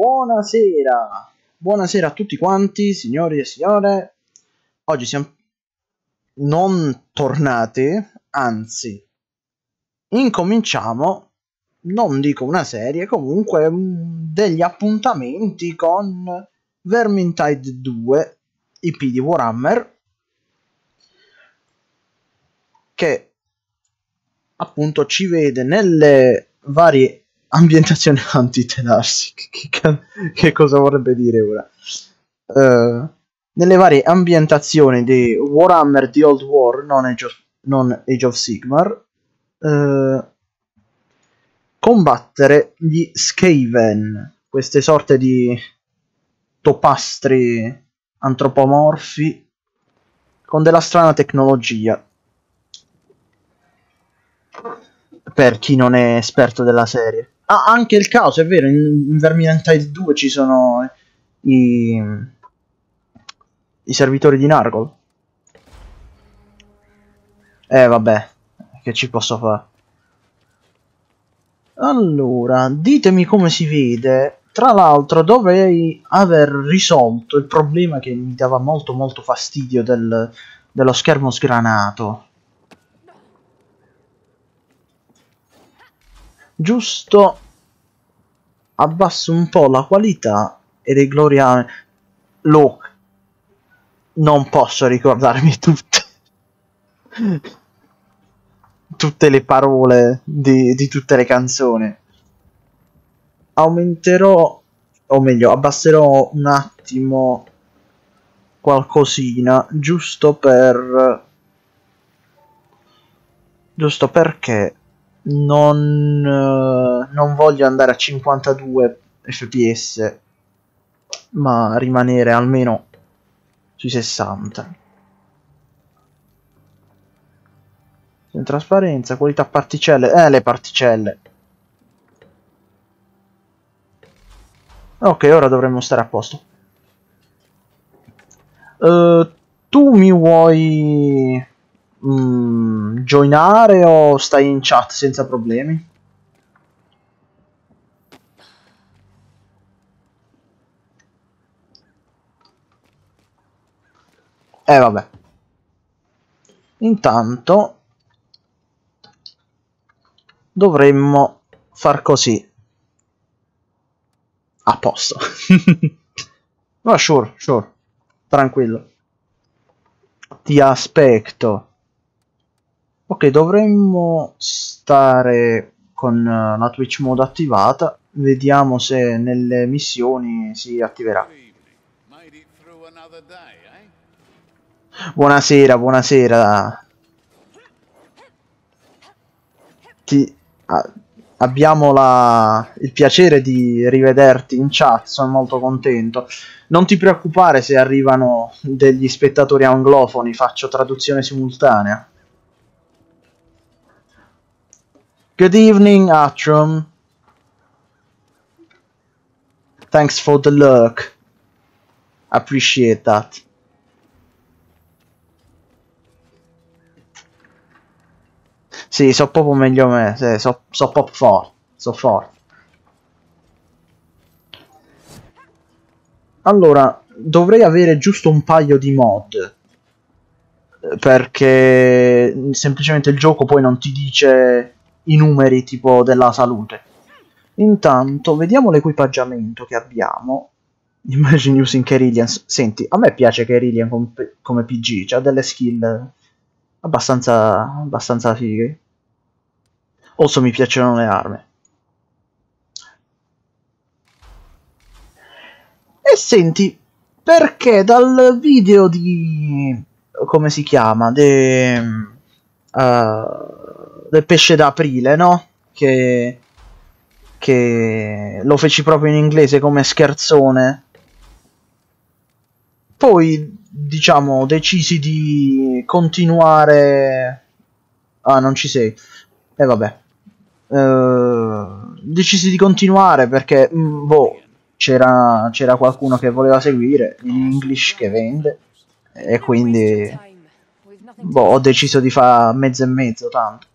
Buonasera, buonasera a tutti quanti, signori e signore. Oggi siamo non tornati, anzi, incominciamo, non dico una serie, comunque degli appuntamenti con Vermintide 2, IP di Warhammer, che appunto ci vede nelle varie ambientazione antitelarsi. Che, che, che, cosa vorrebbe dire ora? Uh, nelle varie ambientazioni di Warhammer The Old War, non Age of, non Age of Sigmar, uh, combattere gli Skaven, queste sorte di topastri antropomorfi con della strana tecnologia per chi non è esperto della serie. Ah, anche il caos, è vero, in, in Vermintide 2 ci sono i, i servitori di Nargol. Eh, vabbè, che ci posso fare? Allora, ditemi come si vede. Tra l'altro dovrei aver risolto il problema che mi dava molto molto fastidio del, dello schermo sgranato. Giusto. Abbasso un po' la qualità e dei gloriani look non posso ricordarmi tutte. Tutte le parole di, di tutte le canzoni. Aumenterò o meglio abbasserò un attimo qualcosina giusto per giusto perché non, uh, non voglio andare a 52 fps ma rimanere almeno sui 60 in trasparenza qualità particelle eh le particelle. Ok ora dovremmo stare a posto. Uh, tu mi vuoi mm, joinare o stai in chat senza problemi? Eh vabbè. Intanto dovremmo far così. A posto. Ma sure, sure. Tranquillo. Ti aspetto. Ok, dovremmo stare con eh, la Twitch mode attivata. Vediamo se nelle missioni si attiverà. Buonasera, buonasera. Ti, a, abbiamo la, il piacere di rivederti in chat, sono molto contento. Non ti preoccupare se arrivano degli spettatori anglofoni, faccio traduzione simultanea. Good evening, Atrum. Thanks for the look. Appreciate that. Sì, so proprio meglio me, sì, so, so pop forte, so forte. Allora, dovrei avere giusto un paio di mod. Perché semplicemente il gioco poi non ti dice i numeri tipo della salute. Intanto, vediamo l'equipaggiamento che abbiamo. Imagine using Kerillian. Senti, a me piace Kerillian come, come PG, ha delle skill abbastanza, abbastanza fighe. Also mi piacciono le armi. E senti, perché dal video di... come si chiama? De, uh, del pesce d'aprile, no? Che, che lo feci proprio in inglese come scherzone. Poi, diciamo, decisi di continuare... Ah, non ci sei. E eh, vabbè. Uh, decisi di continuare perché mm, boh, c'era, c'era qualcuno che voleva seguire in English che vende e quindi boh, ho deciso di fare mezzo e mezzo tanto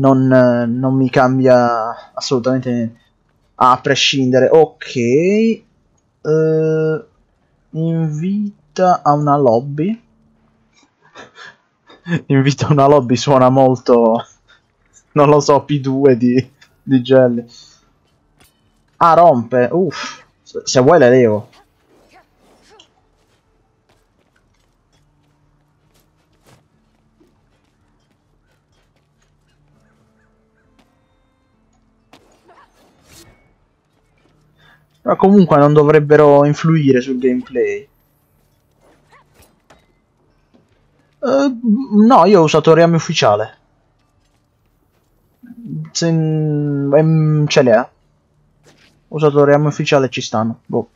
non, non mi cambia assolutamente a prescindere. Ok uh, invita a una lobby. Invita a una lobby suona molto non lo so P2 di, di Jelly ah rompe uff se vuoi le levo ma comunque non dovrebbero influire sul gameplay Uh, no, io ho usato Reame ufficiale. Se, um, ce ha. Ho usato Reame ufficiale ci stanno. Boh.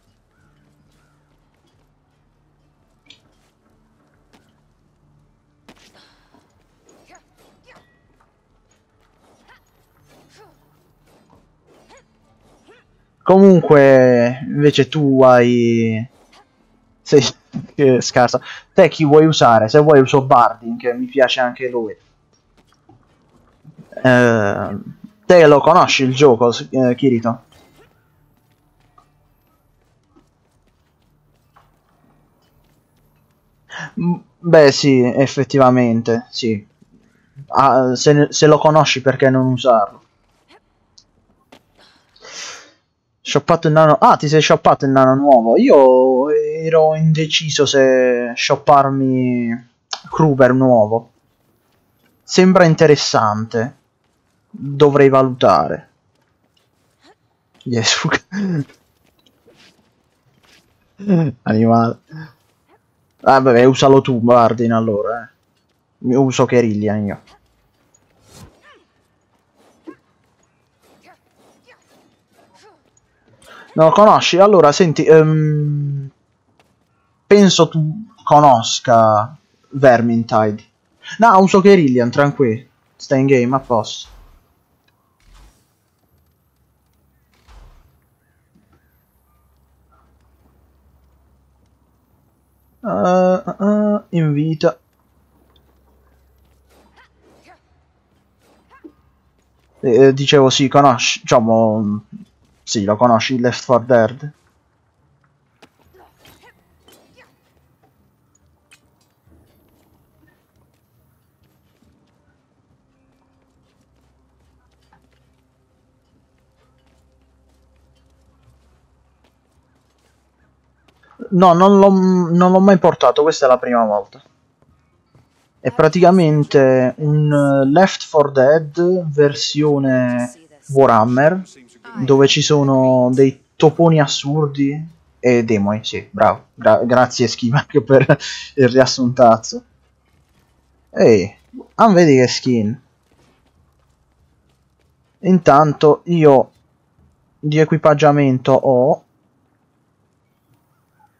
Comunque, invece tu hai... Sei scarsa. Te chi vuoi usare? Se vuoi uso Barding, che mi piace anche lui. Eh, te lo conosci il gioco, eh, Kirito? Beh sì, effettivamente, sì. Ah, se, se lo conosci perché non usarlo? Shoppato il nano. Ah, ti sei shoppato il nano nuovo. Io ero indeciso se shopparmi Kruber nuovo. Sembra interessante. Dovrei valutare. Yes. Animale. Ah, vabbè, usalo tu, Bardin, allora. Eh. Uso Kerillian io. Non lo conosci? Allora, senti, um, penso tu conosca Vermintide. No, uso Kerillian, tranquillo. Sta in game, a posto. Uh, uh, invita. Eh, dicevo, sì, conosci, diciamo, sì, lo conosci, Left 4 Dead? No, non l'ho, mai portato, questa è la prima volta. È praticamente un eh, Left 4 Dead versione Warhammer, dove ci sono dei toponi assurdi e demoni, sì, bravo. Gra grazie Schimach per il riassuntazzo. Ehi, ah, vedi che skin. Intanto io di equipaggiamento ho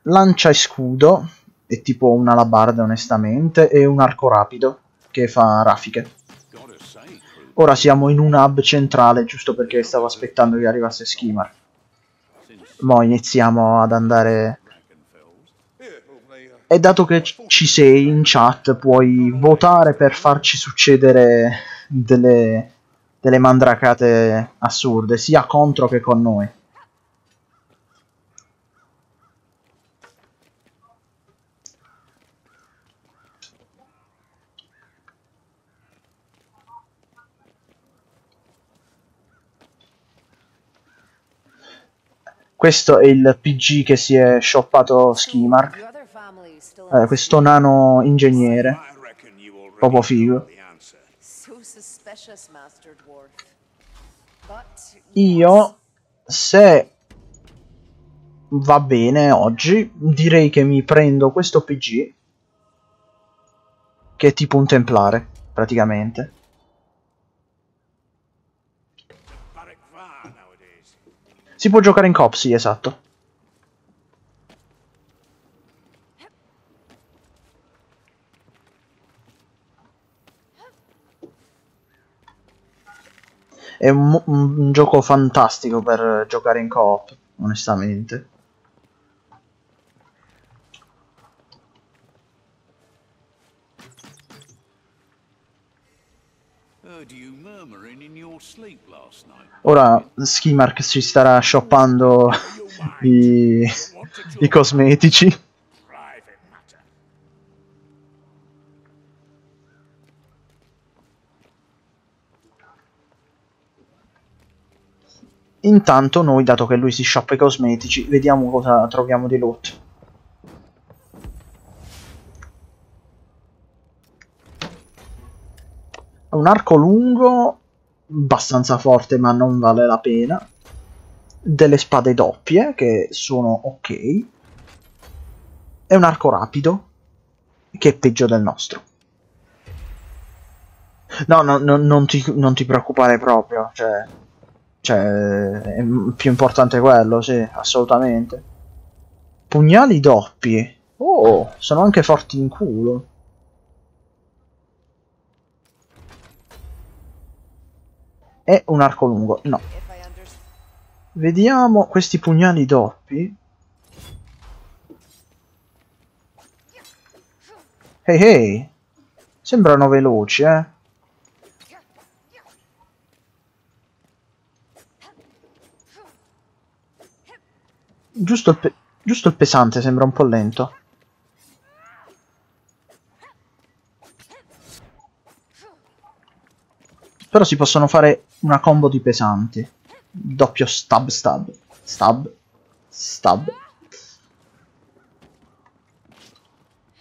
lancia e scudo, è tipo una alabarda onestamente, e un arco rapido che fa raffiche. Ora siamo in un hub centrale, giusto perché stavo aspettando che arrivasse Skimar. Mo iniziamo ad andare... E dato che ci sei in chat, puoi votare per farci succedere delle, delle mandracate assurde, sia contro che con noi. Questo è il PG che si è shoppato Skimark. Eh, questo nano ingegnere. Proprio figo. Io, se va bene oggi, direi che mi prendo questo PG, che è tipo un templare, praticamente. Si può giocare in coop, sì, esatto. È un, un gioco fantastico per giocare in coop, onestamente. Ora Skimark ci starà shoppando i, i cosmetici. Intanto noi, dato che lui si shoppa i cosmetici, vediamo cosa troviamo di loot. Un arco lungo abbastanza forte ma non vale la pena. Delle spade doppie che sono ok. E un arco rapido che è peggio del nostro. No, no, no non, ti, non ti preoccupare proprio cioè, cioè è più importante quello sì assolutamente. Pugnali doppi oh sono anche forti in culo e un arco lungo. No. Vediamo questi pugnali doppi. Ehi hey, hey. Sembrano veloci, eh. Giusto il, giusto il pesante sembra un po' lento. Però si possono fare una combo di pesanti. Doppio stab stab. Stab. Stab.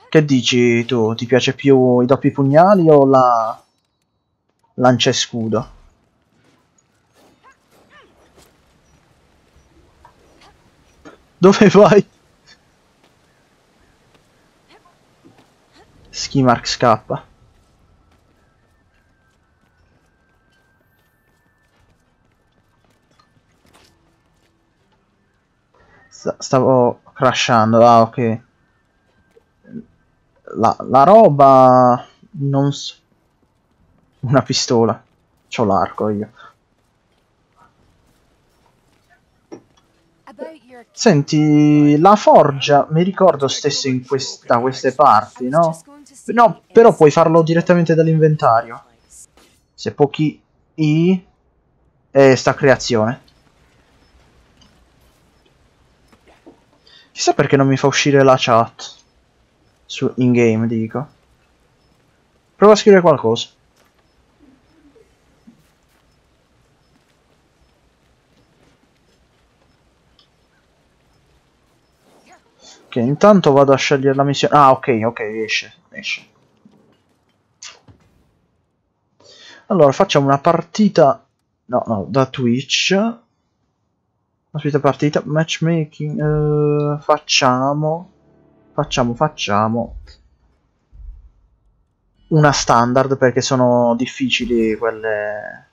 Che dici tu? Ti piace più i doppi pugnali o la lancia e scudo? Dove vai? Skimark scappa. Stavo crashando. Ah, ok. La, la roba... Non so. Una pistola. C'ho l'arco io. Senti, la forgia mi ricordo stesse in quest da queste parti, no? No, però puoi farlo direttamente dall'inventario. Se pochi I e sta creazione. Chissà perché non mi fa uscire la chat. Su in game, dico. Prova a scrivere qualcosa. Ok, intanto vado a scegliere la missione. Ah, ok, ok, esce, esce. Allora, facciamo una partita... No, no, da Twitch. Aspetta partita, matchmaking... Uh, facciamo... Facciamo, facciamo... Una standard, perché sono difficili quelle...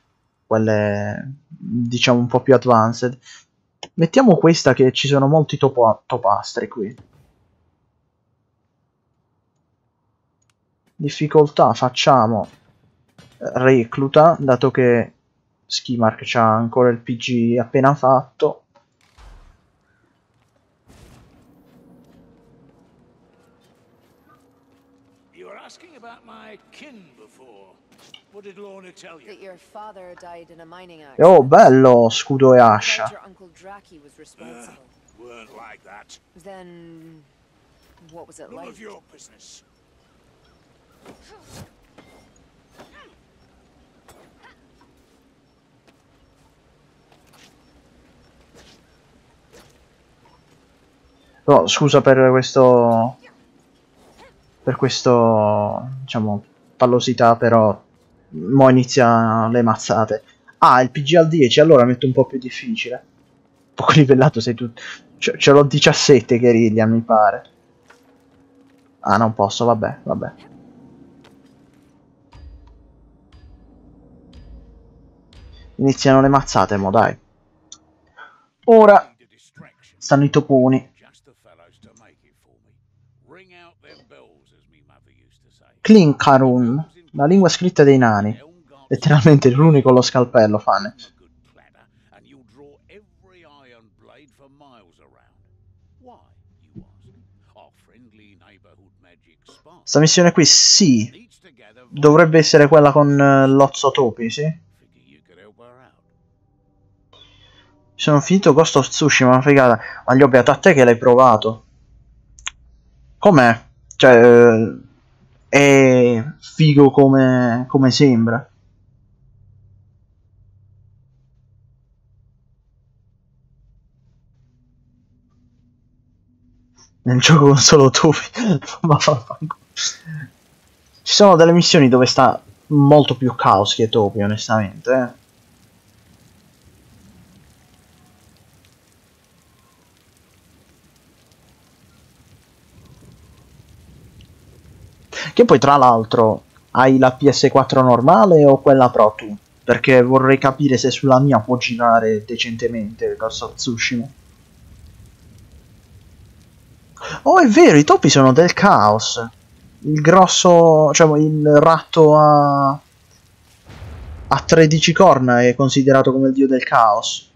Quelle... Diciamo un po' più advanced. Mettiamo questa che ci sono molti topo topastri qui. Difficoltà facciamo recluta, dato che Skimark c'ha ancora il PG appena fatto. Oh, bello, scudo e ascia. Then what was it like? No, scusa per questo... Per questo... Diciamo... Pallosità, però... Mo inizia le mazzate. Ah, il PG al 10, allora metto un po' più difficile. Poco livellato sei tu... Ce l'ho 17 guerriglia, mi pare. Ah, non posso, vabbè, vabbè. Iniziano le mazzate, mo dai. Ora stanno i toponi. Klinkarun, la lingua scritta dei nani. Letteralmente l'unico con lo scalpello, fane. Sta missione qui, sì. Dovrebbe essere quella con uh, l'ozzo topi, sì? Sono finito Ghost of Tsushima, una figata. Ma gli ho beato a te che l'hai provato. Com'è? Cioè, eh, è figo come, come sembra. Nel gioco con solo. Ma Ci sono delle missioni dove sta molto più caos che topi, onestamente. Eh. Che poi tra l'altro hai la PS4 normale o quella Pro tu? Perché vorrei capire se sulla mia può girare decentemente Ghost of Tsushima. Oh, è vero, i topi sono del caos. Il grosso, cioè il ratto a a 13 corna è considerato come il dio del caos.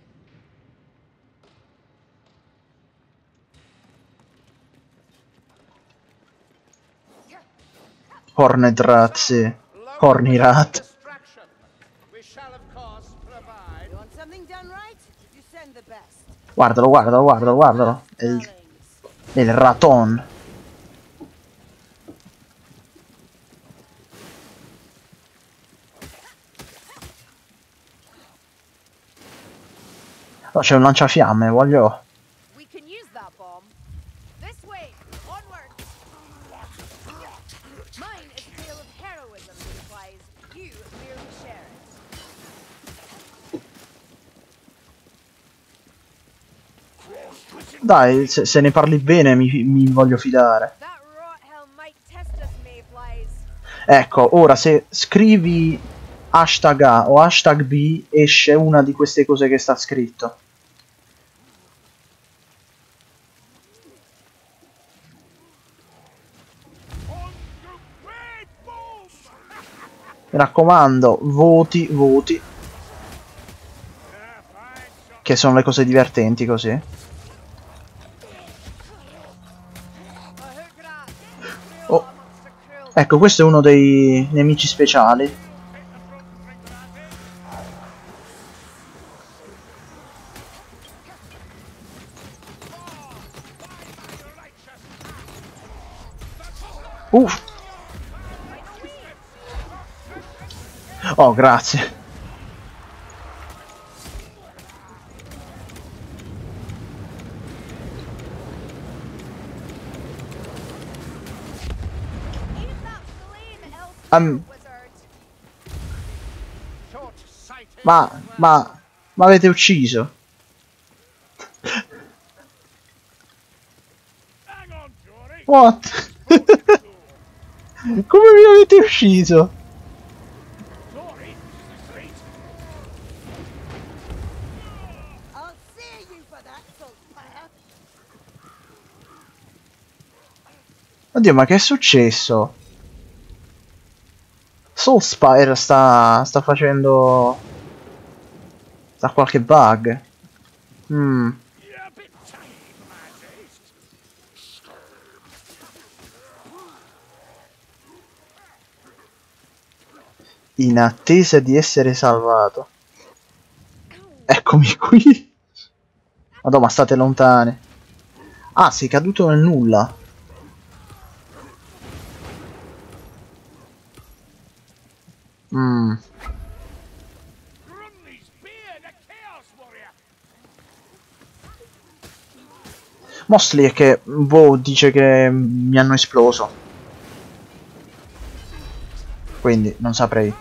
Hornet rat, sì. Horny rat. Guardalo, guardalo, guardalo, guardalo. È il, è il raton. Oh, c'è un lanciafiamme, voglio... Dai, se, se ne parli bene mi, mi voglio fidare. Ecco, ora se scrivi hashtag A o hashtag B esce una di queste cose che sta scritto. Mi raccomando, voti, voti. Che sono le cose divertenti così. Ecco, questo è uno dei nemici speciali. Uff. Oh, grazie. Um, ma, ma, ma avete ucciso? What? Come mi avete ucciso? Oddio, ma che è successo? Soulspire sta, sta facendo... Sta qualche bug. Hmm. In attesa di essere salvato. Eccomi qui. Madonna, ma state lontane. Ah, sei caduto nel nulla. Mostly è che Boh dice che mi hanno esploso. Quindi non saprei.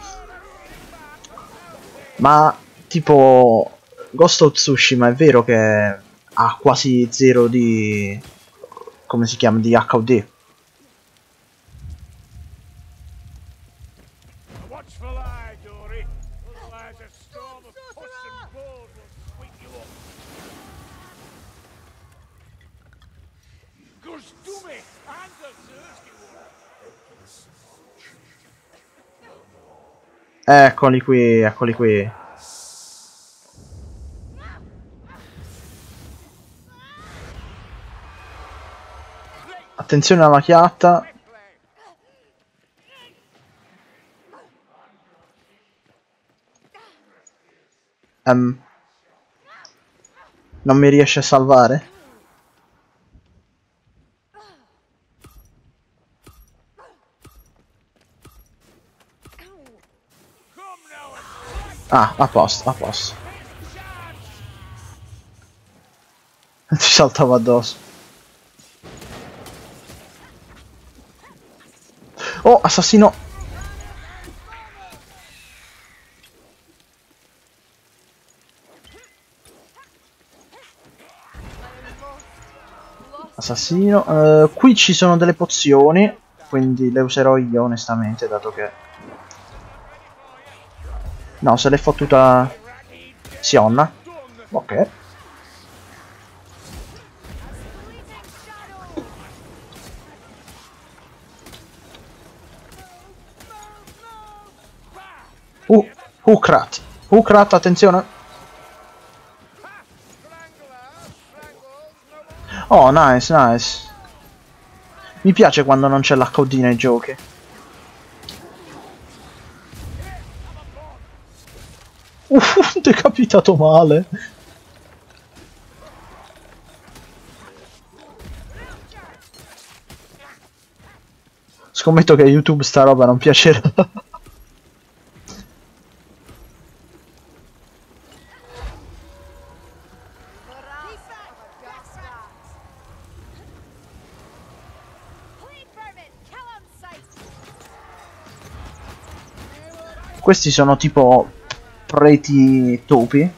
Ma tipo Ghost of Tsushima è vero che ha quasi zero di... come si chiama? di HUD. Eccoli qui, eccoli qui. Attenzione alla chiatta. Um, non mi riesce a salvare? Ah, a posto, a posto. Ti saltava addosso. Oh, assassino! Assassino. Uh, qui ci sono delle pozioni, quindi le userò io onestamente, dato che No, se l'è fottuta Sionna. Ok. Uh, Ukrat. Ukrat, attenzione. Oh, nice, nice. Mi piace quando non c'è l'HD nei giochi. Ti è capitato male. Scommetto che a YouTube sta roba non piacerà. Questi sono tipo preti topi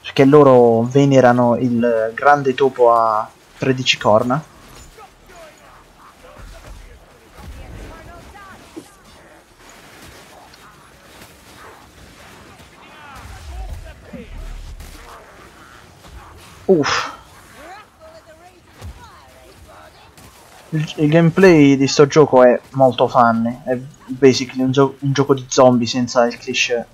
perché loro venerano il grande topo a 13 corna. Uff. Il, il, gameplay di sto gioco è molto fun, è basically un, gio un gioco di zombie senza il cliché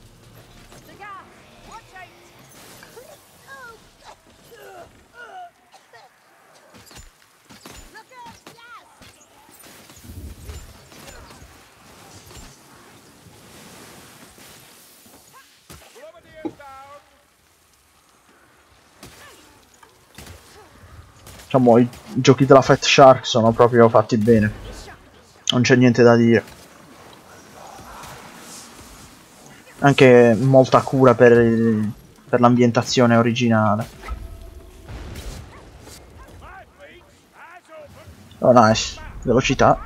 diciamo, i giochi della Fat Shark sono proprio fatti bene. Non c'è niente da dire. Anche molta cura per, per l'ambientazione originale. Oh nice, velocità.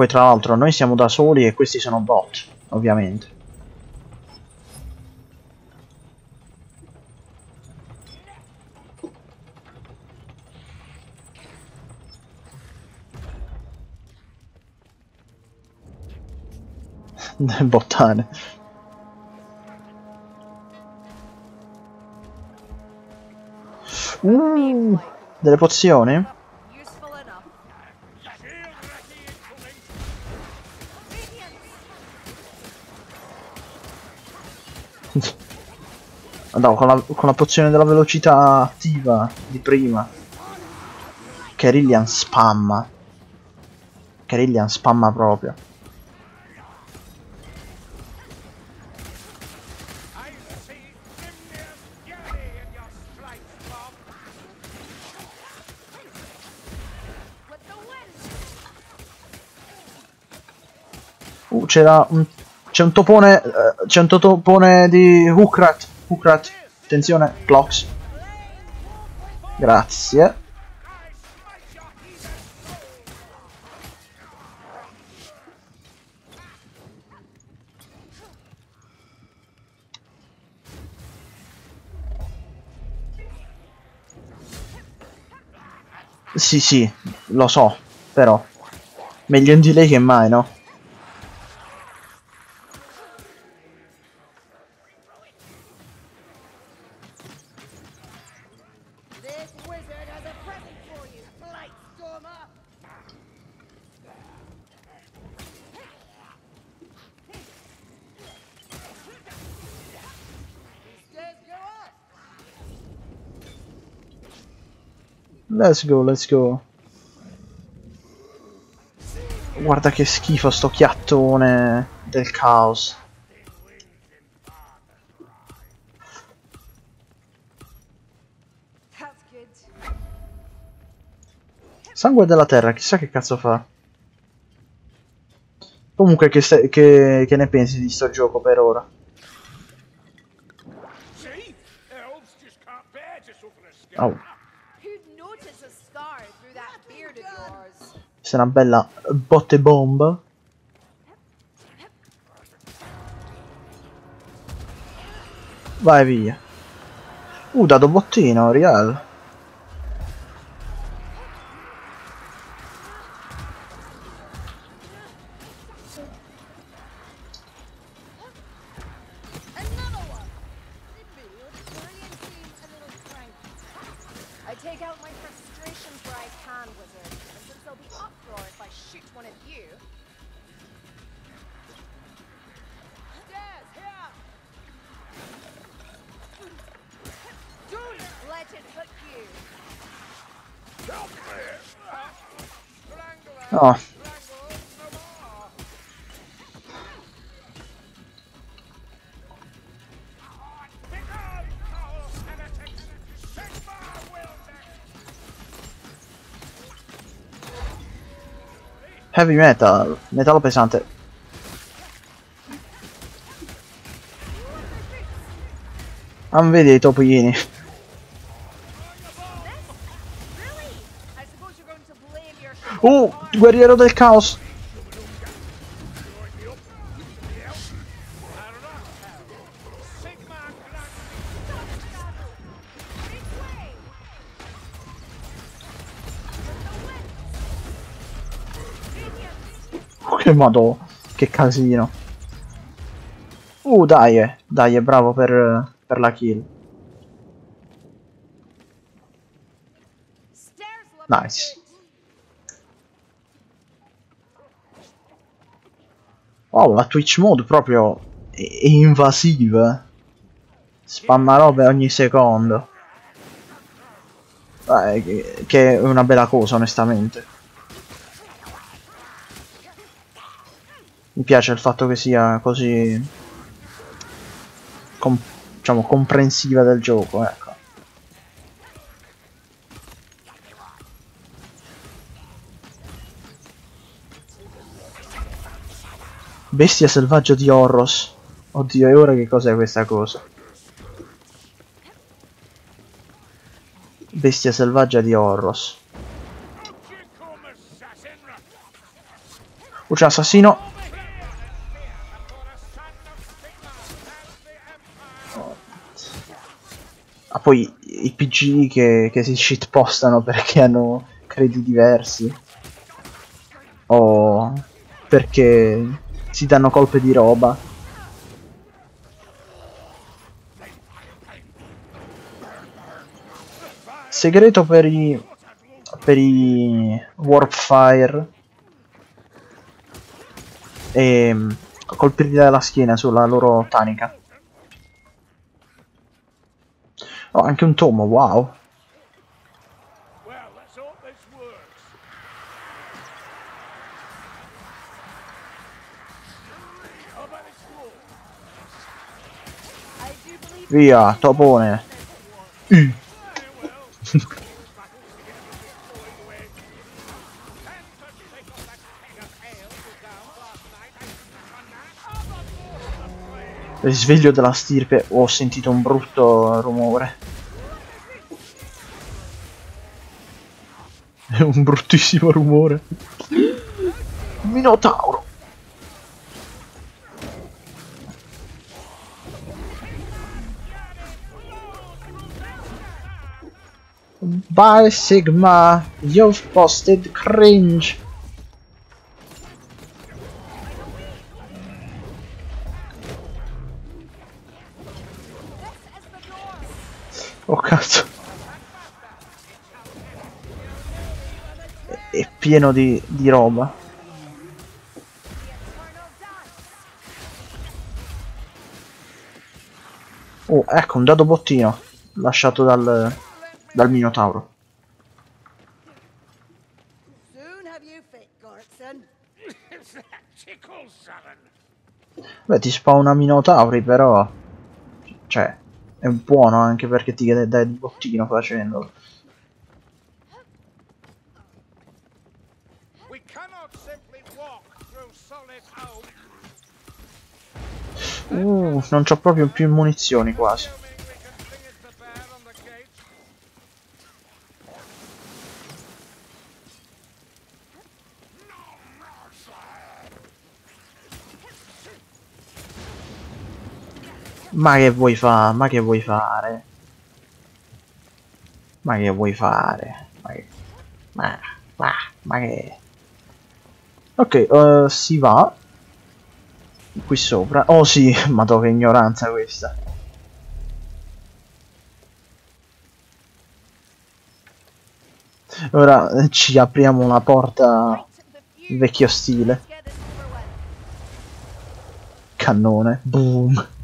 Poi tra l'altro noi siamo da soli e questi sono bot, ovviamente. Bottane. Uh, delle pozioni? No, con la, con la pozione della velocità attiva di prima. Carillian spamma. Carillian spamma proprio. Uh, c'era un... C'è un topone... Uh, c'è un topone di Hookrat. Hookrat. Attenzione, Clocks. Grazie. Sì, sì, lo so, però meglio di lei che mai, no? Let's go, let's go. Guarda che schifo sto chiattone del caos. Sangue della terra, chissà che cazzo fa. Comunque che, che, che ne pensi di sto gioco per ora? Oh. Questa è una bella botte bomba. Vai via. Uh, dato bottino, real. Oh. Heavy metal, metallo pesante. Ah, vedi i topolini. Guerriero del caos. Che modo, che casino. Uh, dai, dai, bravo per, per la kill. Nice. Oh, la Twitch mode proprio è, invasiva. Spamma robe ogni secondo. Eh, che, che è una bella cosa, onestamente. Mi piace il fatto che sia così... Com diciamo, comprensiva del gioco, ecco. Bestia selvaggio di Horros. Oddio, e ora che cos'è questa cosa? Bestia selvaggia di Horros. C'è assassino. Ah, poi i PG che, che si shitpostano perché hanno credi diversi. O perché si danno colpe di roba. Segreto per i per i Warpfire e mm, colpirli dalla schiena sulla loro tanica. Oh, anche un tomo, wow. Via, topone. Mm. Risveglio della stirpe, ho sentito un brutto rumore. È un bruttissimo rumore. Minotauro. By Sigma, you've posted cringe. Oh cazzo. È pieno di, di roba. Oh, ecco un dado bottino lasciato dal, dal Minotauro. Beh, ti spawna Minotauri, però... Cioè, è buono anche perché ti dai il bottino facendolo. Uh, non c'ho proprio più munizioni quasi. Ma che vuoi fare? Ma che vuoi fare? Ma che vuoi fare? Ma che... Ma... Ma... Ma che... Ok, uh, si va. Qui sopra. Oh sì, ma che ignoranza questa. Ora eh, ci apriamo una porta vecchio stile. Cannone. Boom.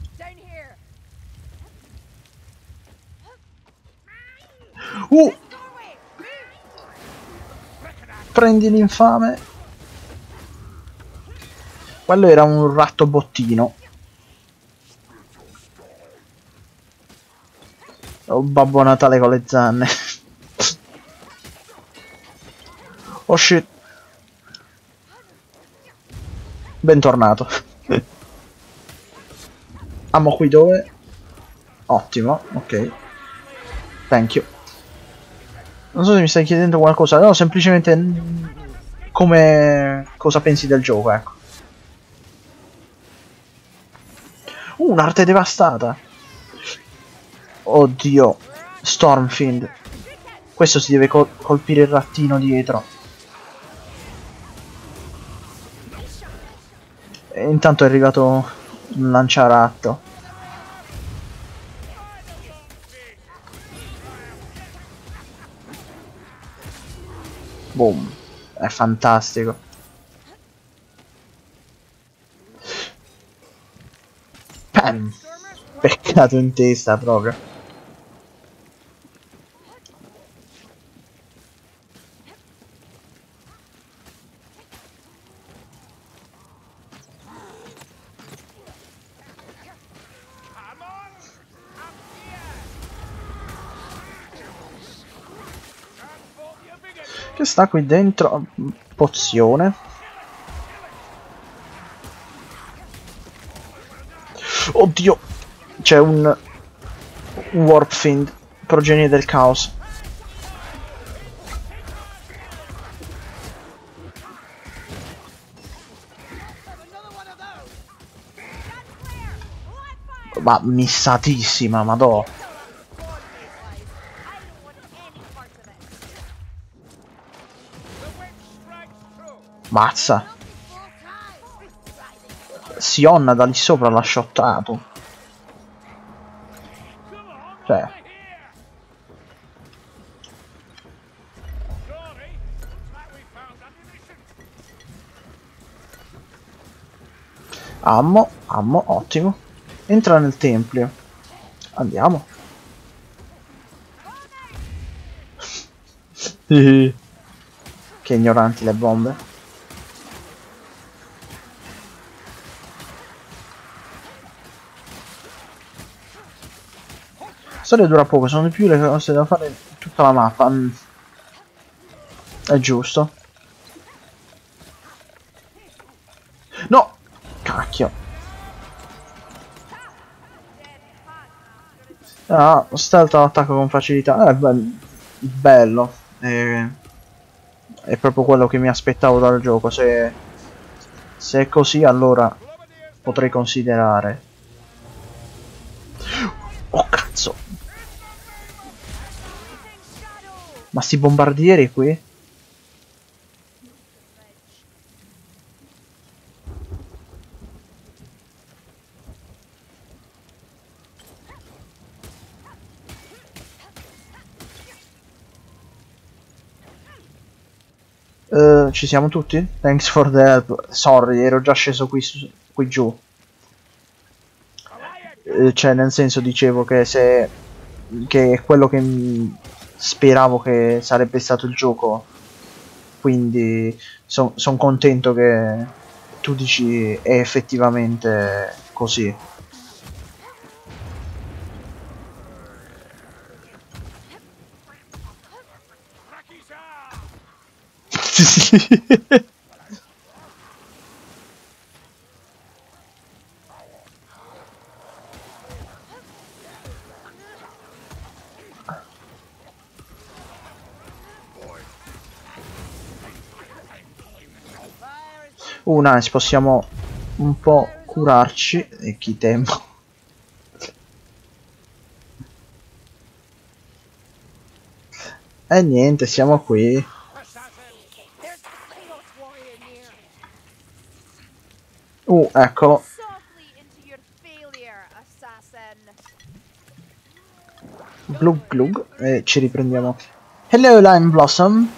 Uh! Prendi l'infame. Quello era un ratto bottino. Oh, Babbo Natale con le zanne. oh shit. Bentornato. Amo qui dove? Ottimo, ok. Thank you. Non so se mi stai chiedendo qualcosa, no, semplicemente come cosa pensi del gioco, ecco. Uh, un'arte devastata. Oddio, Stormfiend. Questo si deve col colpire il rattino dietro. E intanto è arrivato un lanciaratto. Boom. È fantastico. Pam. Peccato. in testa proprio. Sta qui dentro? Pozione. Oddio! C'è un... Warp Fiend, progenie del caos. Ma missatissima, madò. Mazza. Sion da lì sopra l'ha shottato. Cioè. Ammo, ammo, ottimo. Entra nel tempio. Andiamo. che ignoranti le bombe. Storia dura poco, sono di più le cose da fare tutta la mappa. Mm. È giusto. No! Cacchio. Ah, stealth attacco con facilità. Eh, be bello. Eh, è proprio quello che mi aspettavo dal gioco. Se, se è così, allora potrei considerare. Ma sti bombardieri qui? Uh, ci siamo tutti? Thanks for the help. Sorry, ero già sceso qui, su, qui giù. Uh, cioè, nel senso, dicevo che se... Che è quello che speravo che sarebbe stato il gioco. Quindi sono son contento che tu dici è effettivamente così Nice, possiamo un po' curarci. E chi temo. E niente, siamo qui. Uh, eccolo. Glug glug. E ci riprendiamo. Hello Lime Blossom.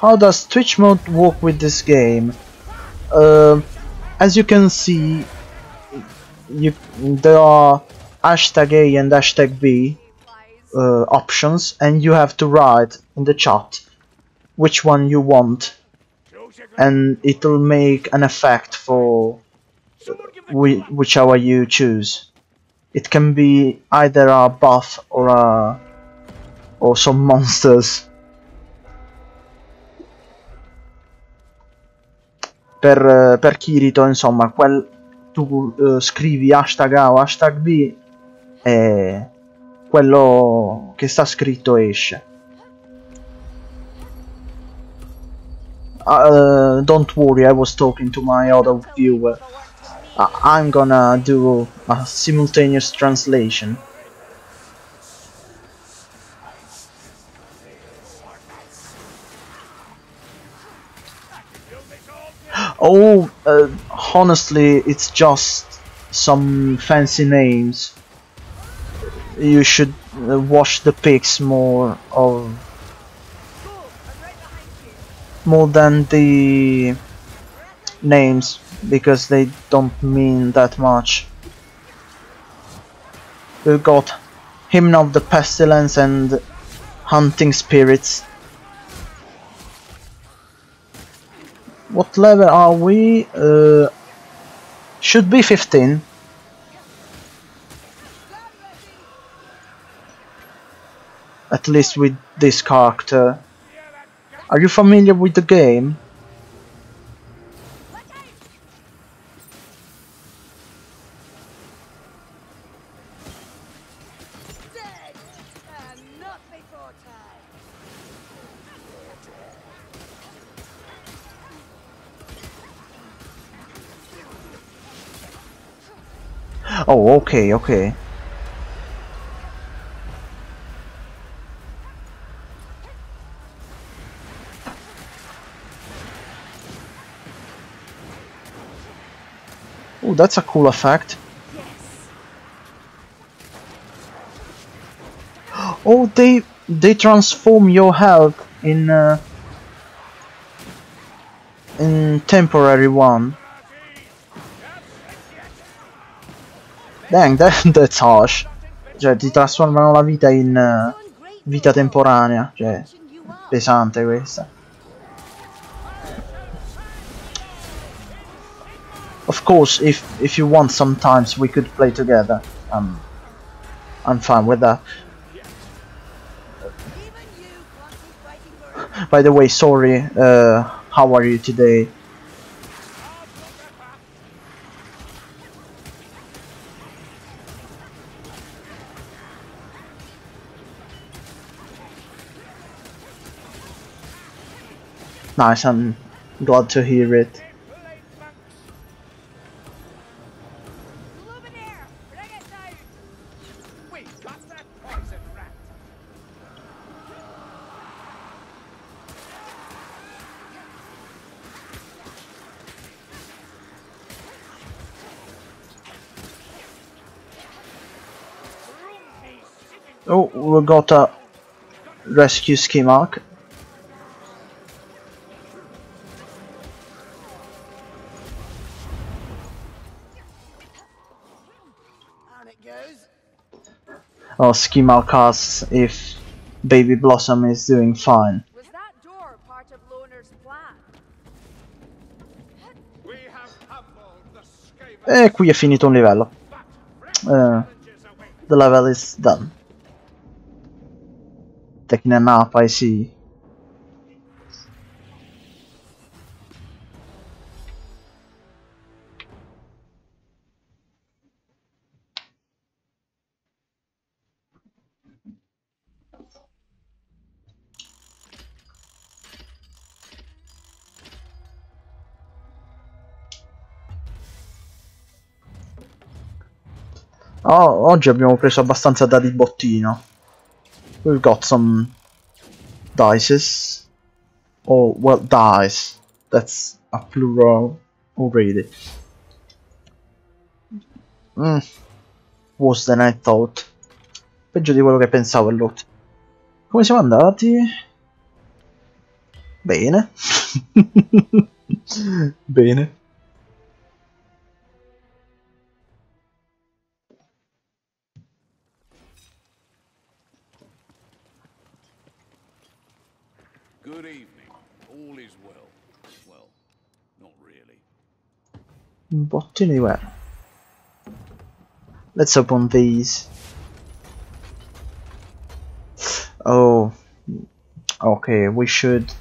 How does Twitch mode work with this game? Uh, as you can see you there are hashtag A and hashtag B uh, options and you have to write in the chat which one you want. And it will make an effect for wh whichever you choose. It can be either a buff or a or some monsters per, per Kirito, insomma, quel, tu uh, scrivi hashtag A o hashtag B e quello che sta scritto esce. Uh, don't worry, I was talking to my other viewer. Uh, I'm gonna do a simultaneous translation. Oh, uh, honestly, it's just some fancy names. You should uh, watch the pics more of more than the names because they don't mean that much. We've got Hymn of the Pestilence and Hunting Spirits. What level are we? Uh, should be 15. At least with this character. Are you familiar with the game? Oh, okay, okay. Oh, that's a cool effect. Oh, they they transform your health in uh, in temporary one. Dang, that, that's harsh. Cioè, ti trasformano la vita in eh, vita temporanea. Cioè, pesante questa. Of course, if if you want, sometimes we could play together. Um, I'm fine with that. By the way, sorry. Uh, how are you today? Nice, I'm glad to hear it. Luminaire! Bring it down! We got that poison rat. Oh, we got a rescue ski mark. Or ski mark asks if Baby Blossom is doing fine. Was that door part of Loner's plan? We have humbled the Skaven. E qui è finito un livello. But Uh, challenges await. the level is done. Taking a nap, I see. Oggi abbiamo preso abbastanza da di bottino. We've got some dices. Oh, well, dice. That's a plural already. Mm. Worse than I thought. Peggio di quello che pensavo il loot. Come siamo andati? Bene. Bene. Good evening. All is well. Well, not really. Bottini where? Let's open these. Oh, okay. We should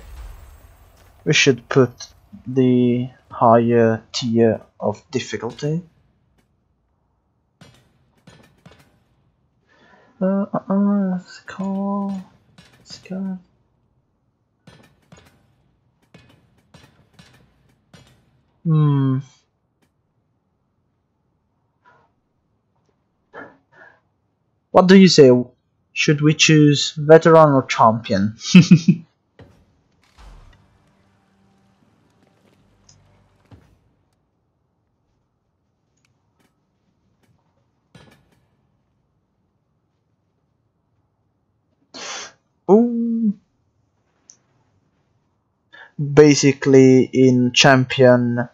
we should put the higher tier of difficulty. Uh, uh, uh, let's call. Let's go. Hmm. What do you say? Should we choose veteran or champion? basically in champion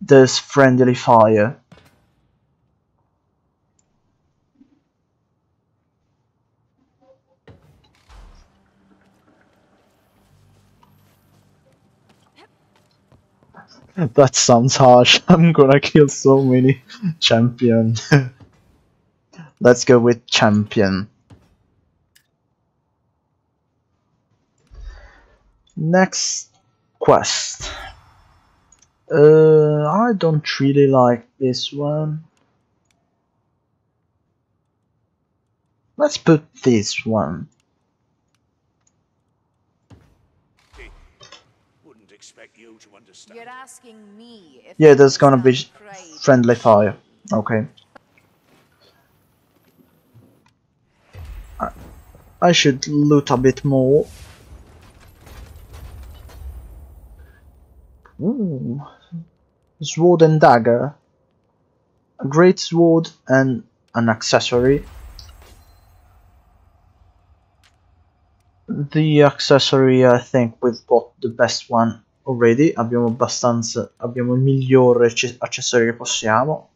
this friendly fire. that sounds harsh. I'm gonna kill so many champion. Let's go with champion. Next quest. Uh, I don't really like this one. Let's put this one. Wouldn't expect you to understand. You're asking me if Yeah, there's gonna be friendly fire. Okay. I, I should loot a bit more. Ooh. Sword and dagger. A great sword and an accessory. The accessory I think we've got the best one already. Abbiamo abbastanza. Abbiamo il migliore accessorio che possiamo.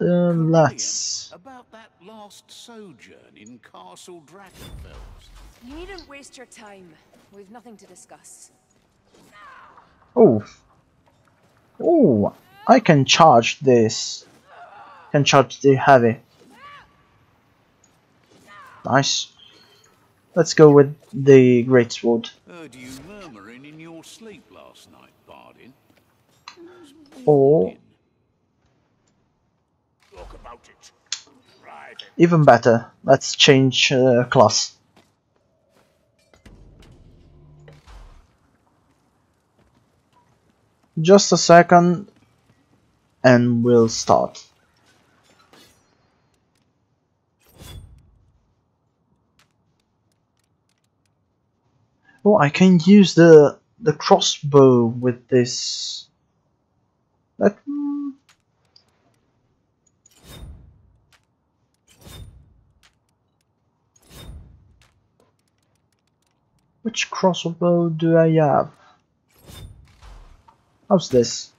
Uh, let's. About that last sojourn in Castle Drakenfels. You needn't waste your time. We've nothing to discuss. Oh. Oh, I can charge this. Can charge the heavy. Nice. Let's go with the great sword. Heard you murmuring in your sleep last night, Bardin. Oh. Or Talk about it. Right. Even better, let's change uh, class. Just a second and we'll start. Oh, I can use the the crossbow with this. That Which crossbow do I have? How's this?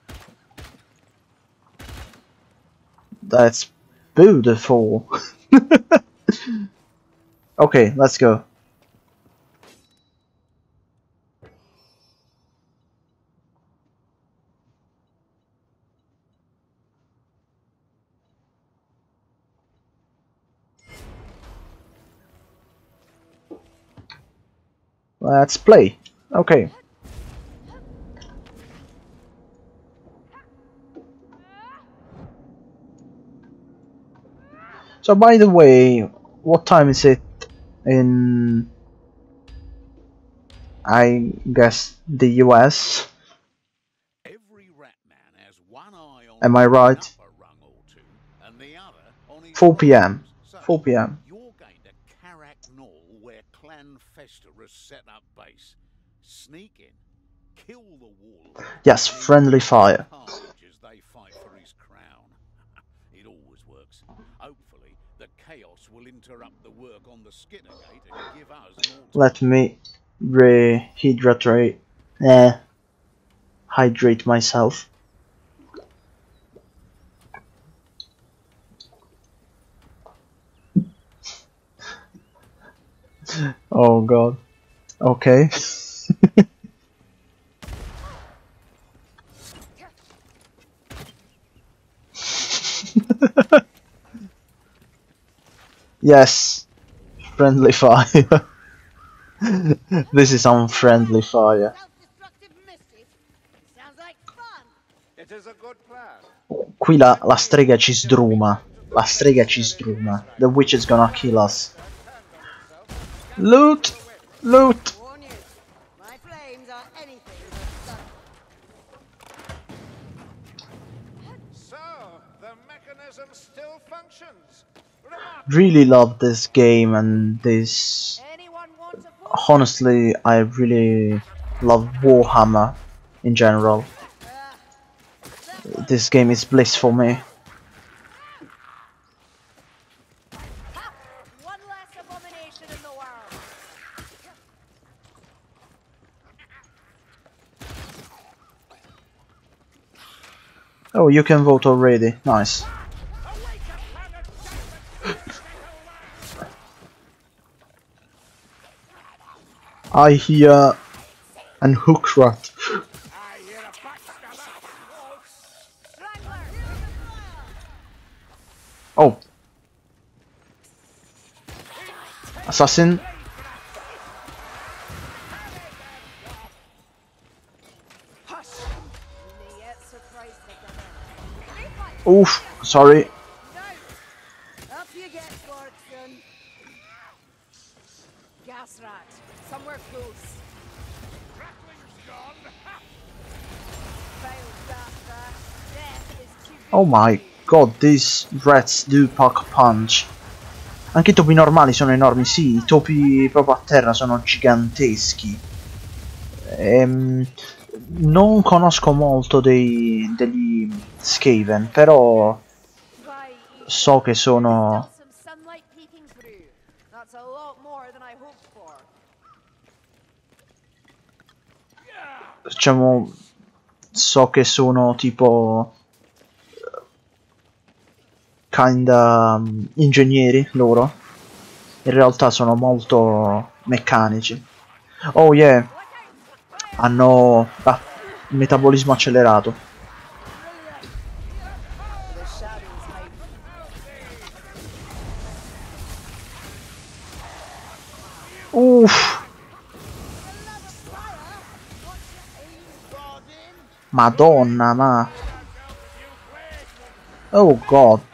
That's beautiful. okay, let's go. Let's play. Okay. So by the way, what time is it in I guess the US? Every rat man has one eye on Am I the right? upper rung or two, and the other on his 4 p.m. So, 4 p.m. Sneak in, kill the wall. Yes, friendly fire. As they fight for his crown. it always works. Hopefully, the chaos will interrupt the work on the Skittergate and give us more. Let me rehydrate eh, hydrate myself. Oh god. Okay. yes. Friendly fire. this is unfriendly fire. Self-destructive mischief? Sounds like fun. It is a good plan. Qui la, la strega ci sdruma. La strega ci sdruma. The witch is gonna kill us. Loot! Loot! Really love this game and this. Anyone want a Honestly, I really love Warhammer in general. Uh, this game is bliss for me. Ha! One less abomination in the world. Oh, you can vote already. Nice. I hear an hook rat. I hear a backstabber. Strangler! Oh. Assassin. Only yet surprised at the men. Oof, sorry. My god, these rats do pack punch. Anche i topi normali sono enormi, sì, i topi proprio a terra sono giganteschi. Ehm, non conosco molto dei, degli Skaven, però so che sono... Diciamo so che sono tipo kinda mm, ingegneri loro. In realtà sono molto meccanici. Oh yeah. Hanno ah, metabolismo accelerato. Uff. Madonna ma. Oh god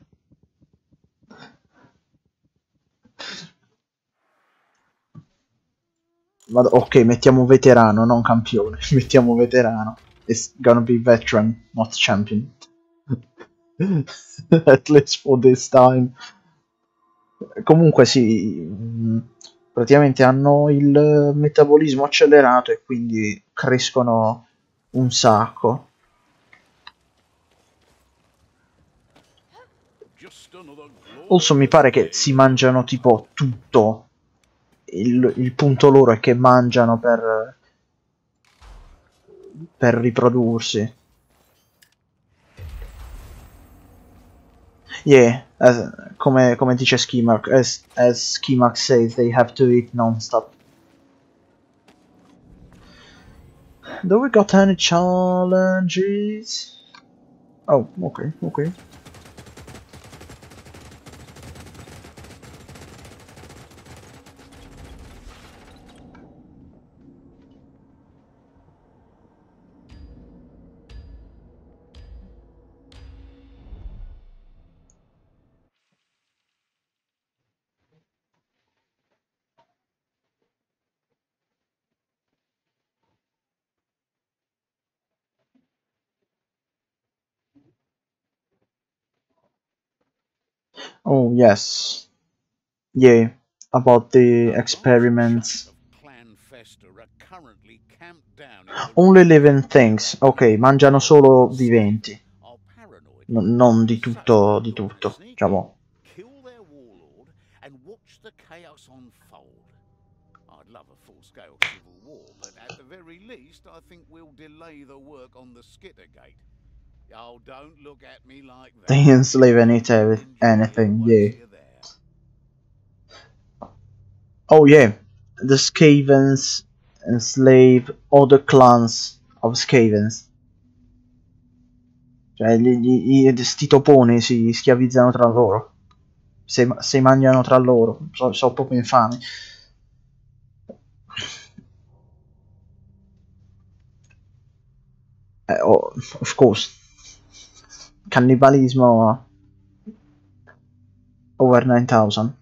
Vado- ok, mettiamo veterano, non campione. Mettiamo veterano. It's gonna be veteran, not champion. At least for this time. Comunque sì, mh, praticamente hanno il metabolismo accelerato e quindi crescono un sacco. Also mi pare che si mangiano tipo tutto. Il, il punto loro è che mangiano per per riprodursi. Yeah, as- come, come dice Schemac, as, as Schemac says, they have to eat non-stop. Do we got any challenges? Oh, okay, okay. Oh yes. Yeah, about the experiments. of Clan Fester are currently camped down in the Only living things. Ok, mangiano solo viventi. are paranoid. N- non di tutto, di tutto. Diciamo. Kill their warlord and watch the chaos unfold. I'd love a full-scale civil war, but at the very least, I think we'll delay the work on the Skittergate. They enslave Enjoy anything, yeah. Oh yeah, the Skavens enslave other clans of Skavens. Cioè, gli, gli, sti toponi si schiavizzano tra loro. Si, si mangiano tra loro. Sono so proprio infami. Eh, oh, of course. Cannibalismo over 9000.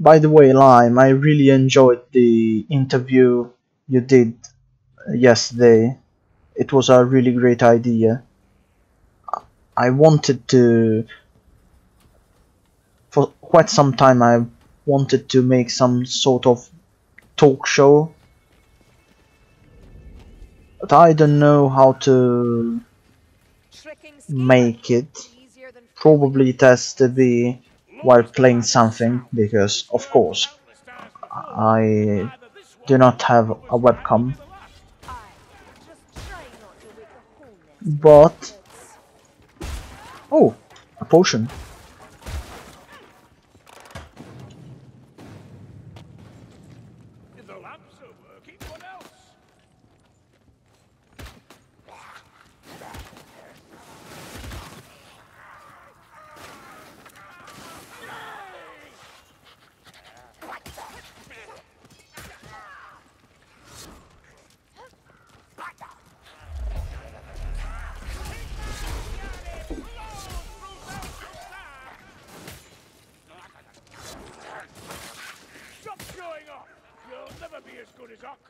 By the way, Lime, I really enjoyed the interview you did yesterday. It was a really great idea. I wanted to. For quite some time, I wanted to make some sort of talk show But I don't know how to make it. easier than Probably it has to be while playing something, because of course I do not have a webcam. Aye. Just try not to wake a whole nest of But kids. oh, a potion.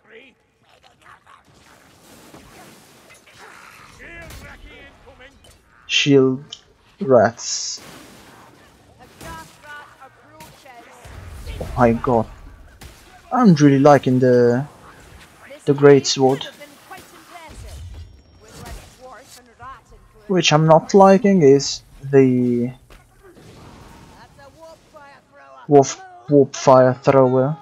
Good as Ockree! Shield Raki incoming! Shield rats. A gas rat approaches. Oh my god. I'm really liking the This The great fight sword. has been quite impressive. With like dwarf and rat included. which I'm not liking is the That's a warp fire thrower. wolf warp fire thrower.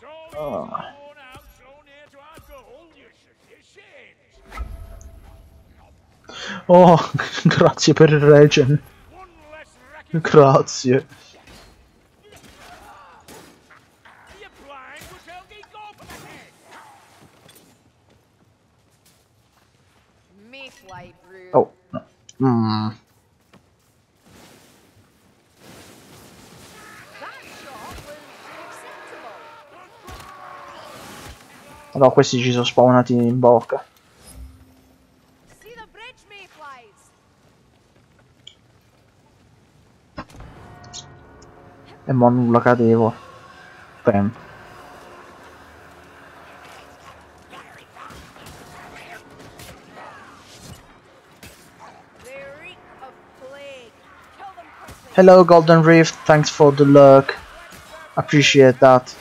So Oh. worn out, so near to our goal, you should be ashamed! Oh, grazie per il regen. Grazie. Oh. Mm. No, questi ci sono spawnati in bocca. E mo cadevo. Bam. Hello Golden Rift, thanks for the lurk. Appreciate that.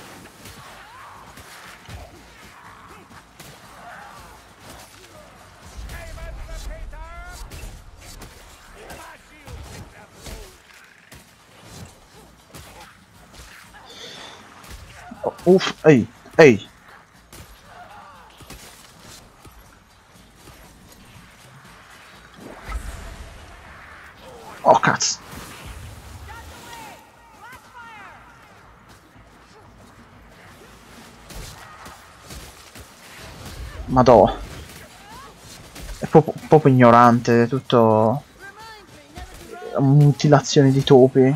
Hey, hey. Oh, cazzo. Madò. È proprio, proprio ignorante, tutto... Mutilazione di topi.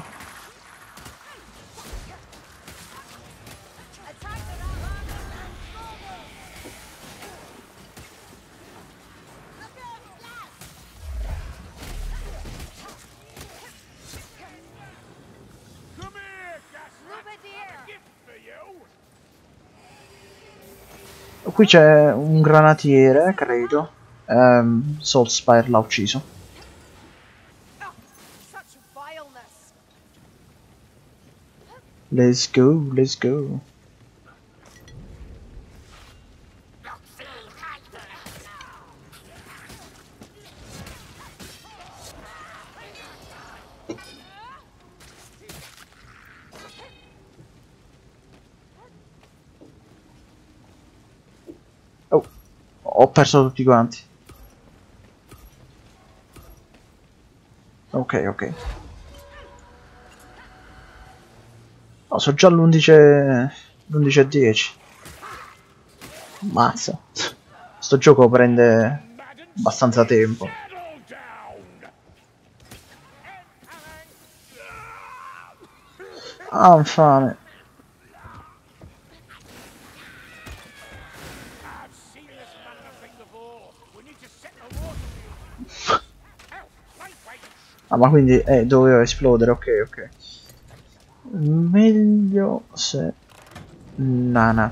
Qui c'è un granatiere, credo. Ehm, Soulspire l'ha ucciso. Let's go, let's go. Ho perso tutti quanti. Ok, ok. Oh, sono già l'11 l'11 e 10. Mazza. Sto gioco prende abbastanza tempo. Ah, infame. Ah, ma quindi eh, doveva esplodere, ok, ok. Meglio se... Nana.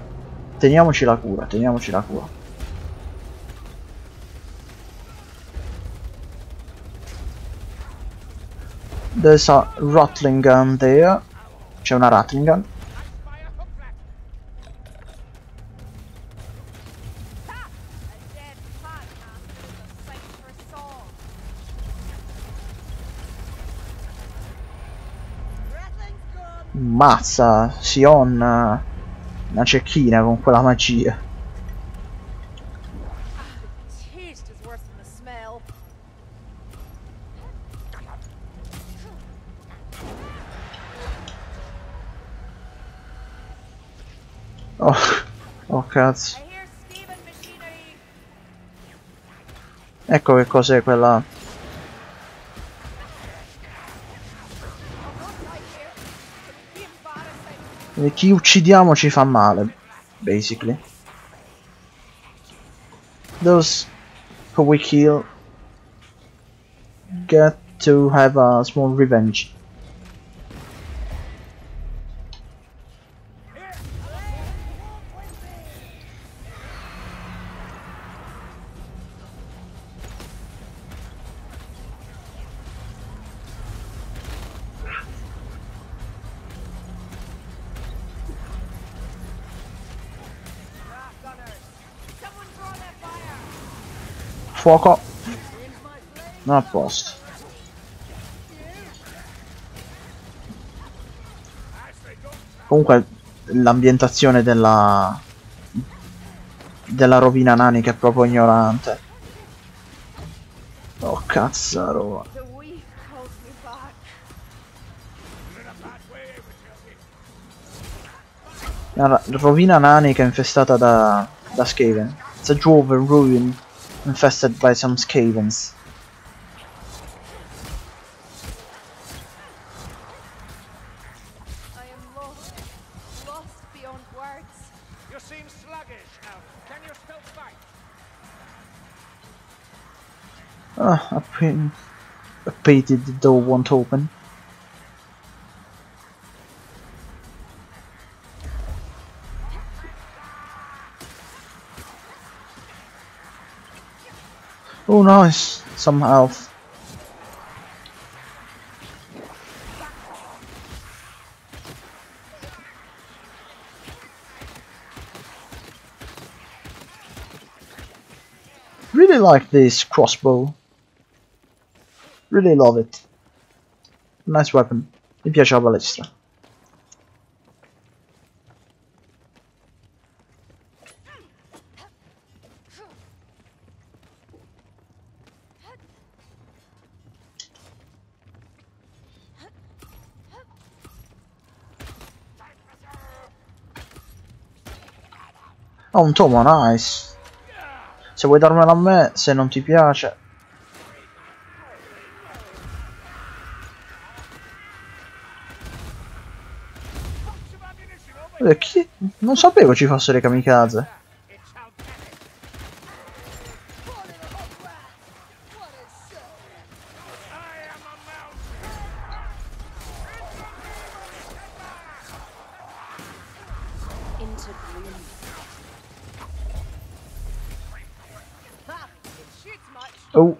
Teniamoci la cura, teniamoci la cura. There's a Rattling gun there. C'è una Rattling gun. Mazza, Sion, una cecchina con quella magia. Oh, oh cazzo. Ecco che cos'è quella... Chi uccidiamo ci fa male, basically. Those who we kill get to have a small revenge. Fuoco. Non a posto. Comunque l'ambientazione della della rovina nanica è proprio ignorante. Oh back. Una rovina nanica infestata da, da Skaven. It's a dwarven ruin infested by some Skavens. I am lost. Lost beyond words. You seem sluggish, Elf. Can you still fight? Ah, I pin- I pity the door won't open. Nice, some health. Really like this crossbow. Really love it. Nice weapon. Mi piace la balestra. Oh, un tomo, nice. Se vuoi darmelo a me, se non ti piace. Eh, chi? Non sapevo ci fossero i kamikaze.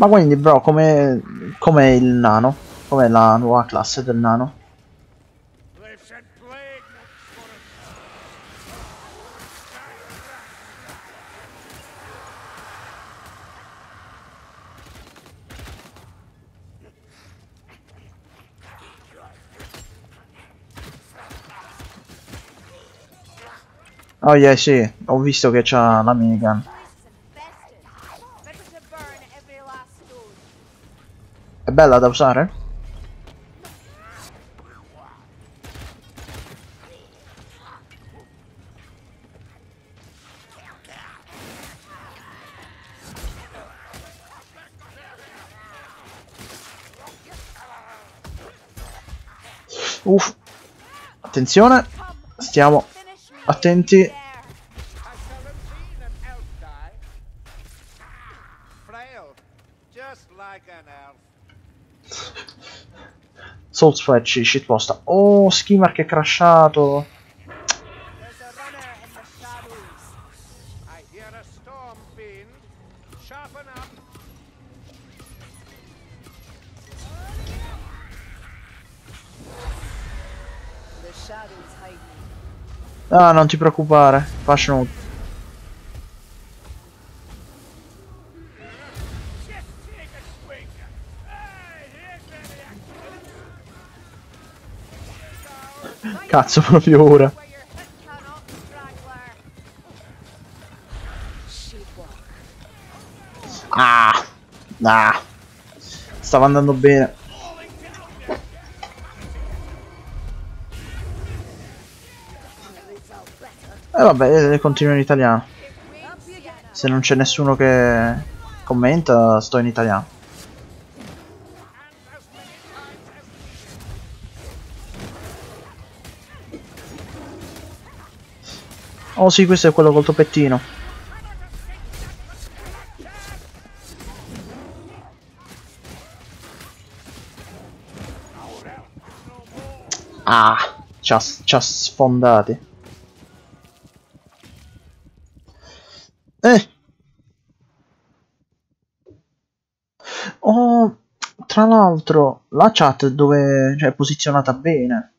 Ma quindi, bro, come come il nano? Com'è la nuova classe del nano? Oh yeah, sì, ho visto che c'ha la minigun. Bella da usare? Uff. Attenzione. Stiamo attenti. There. Soulsfetch, shitposta. Oh, Skimmer che è crashato. There's a runner in the Cazzo, proprio ora. Ah. Ah. Stava andando bene. E vabbè, eh, continuo in italiano. Se non c'è nessuno che commenta, sto in italiano. Oh sì, questo è quello col toppettino. Ah, ci ha, ci ha sfondati. Eh. Oh, tra l'altro, la chat dove cioè, è posizionata bene.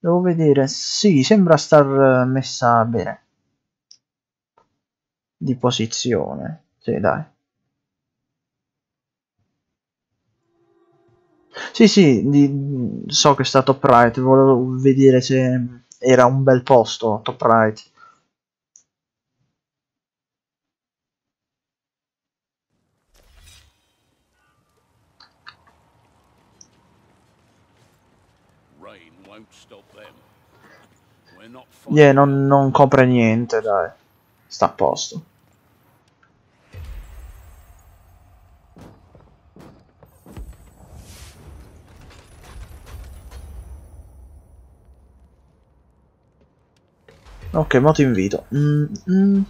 Devo vedere. Sì, sembra star messa bene. Di posizione. Sì, dai. Sì, sì, di- so che sta top right. Volevo vedere se era un bel posto top right. Yeah, non, non copre niente, dai. Sta a posto. Ok, mo ti invito. Mm, mm.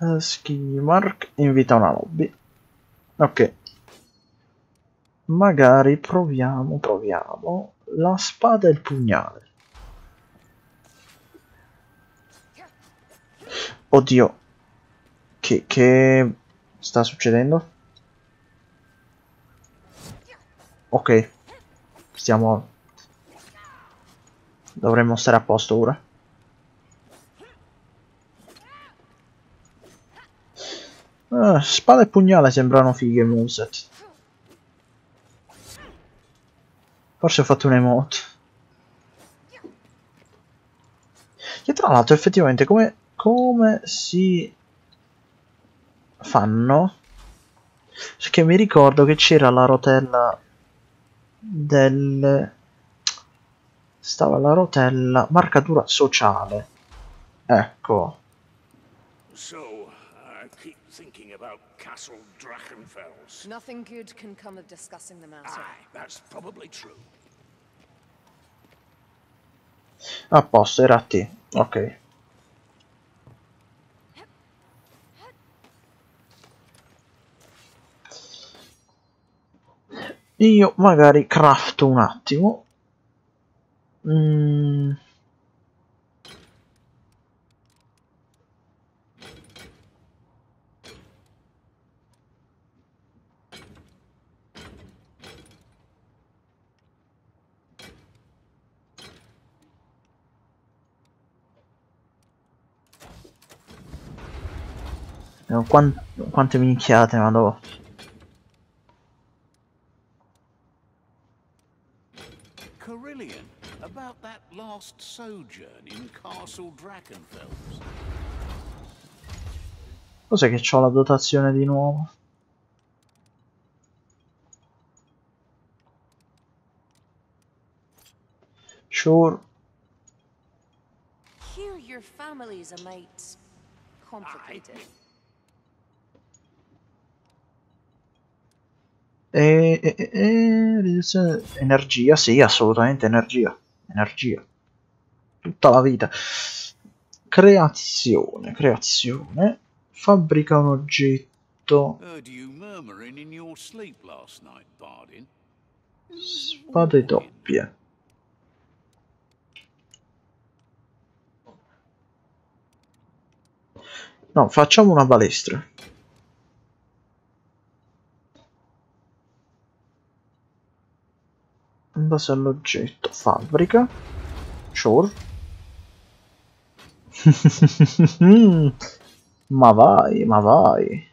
Eh, Skimark invita una lobby. Ok. Magari proviamo, proviamo. La spada e il pugnale. Oddio. Che, che sta succedendo? Ok. Stiamo... Dovremmo stare a posto ora. Ah, spada e pugnale sembrano fighe moveset. Forse ho fatto un emote. Che tra l'altro effettivamente come, come si fanno? Perché mi ricordo che c'era la rotella del... Stava la rotella marcatura sociale. Ecco. So, I keep thinking about Castle Drachenfels. Nothing good can come of discussing the matter. Aye, that's probably true. A posto, era a te. Ok. Io magari crafto un attimo. Mm. Eh, quan- quante minchiate, madò. Carillion, about that last sojourn in Castle Drachenfels. Cos'è che c'ho la dotazione di nuovo? Sure. Here your family's a mite complicated. E, e, e- e- energia, sì, assolutamente energia. Energia. Tutta la vita. Creazione, creazione. Fabbrica un oggetto. Spade doppie. No, facciamo una balestra. In base all'oggetto, fabbrica. Sure. ma vai, ma vai.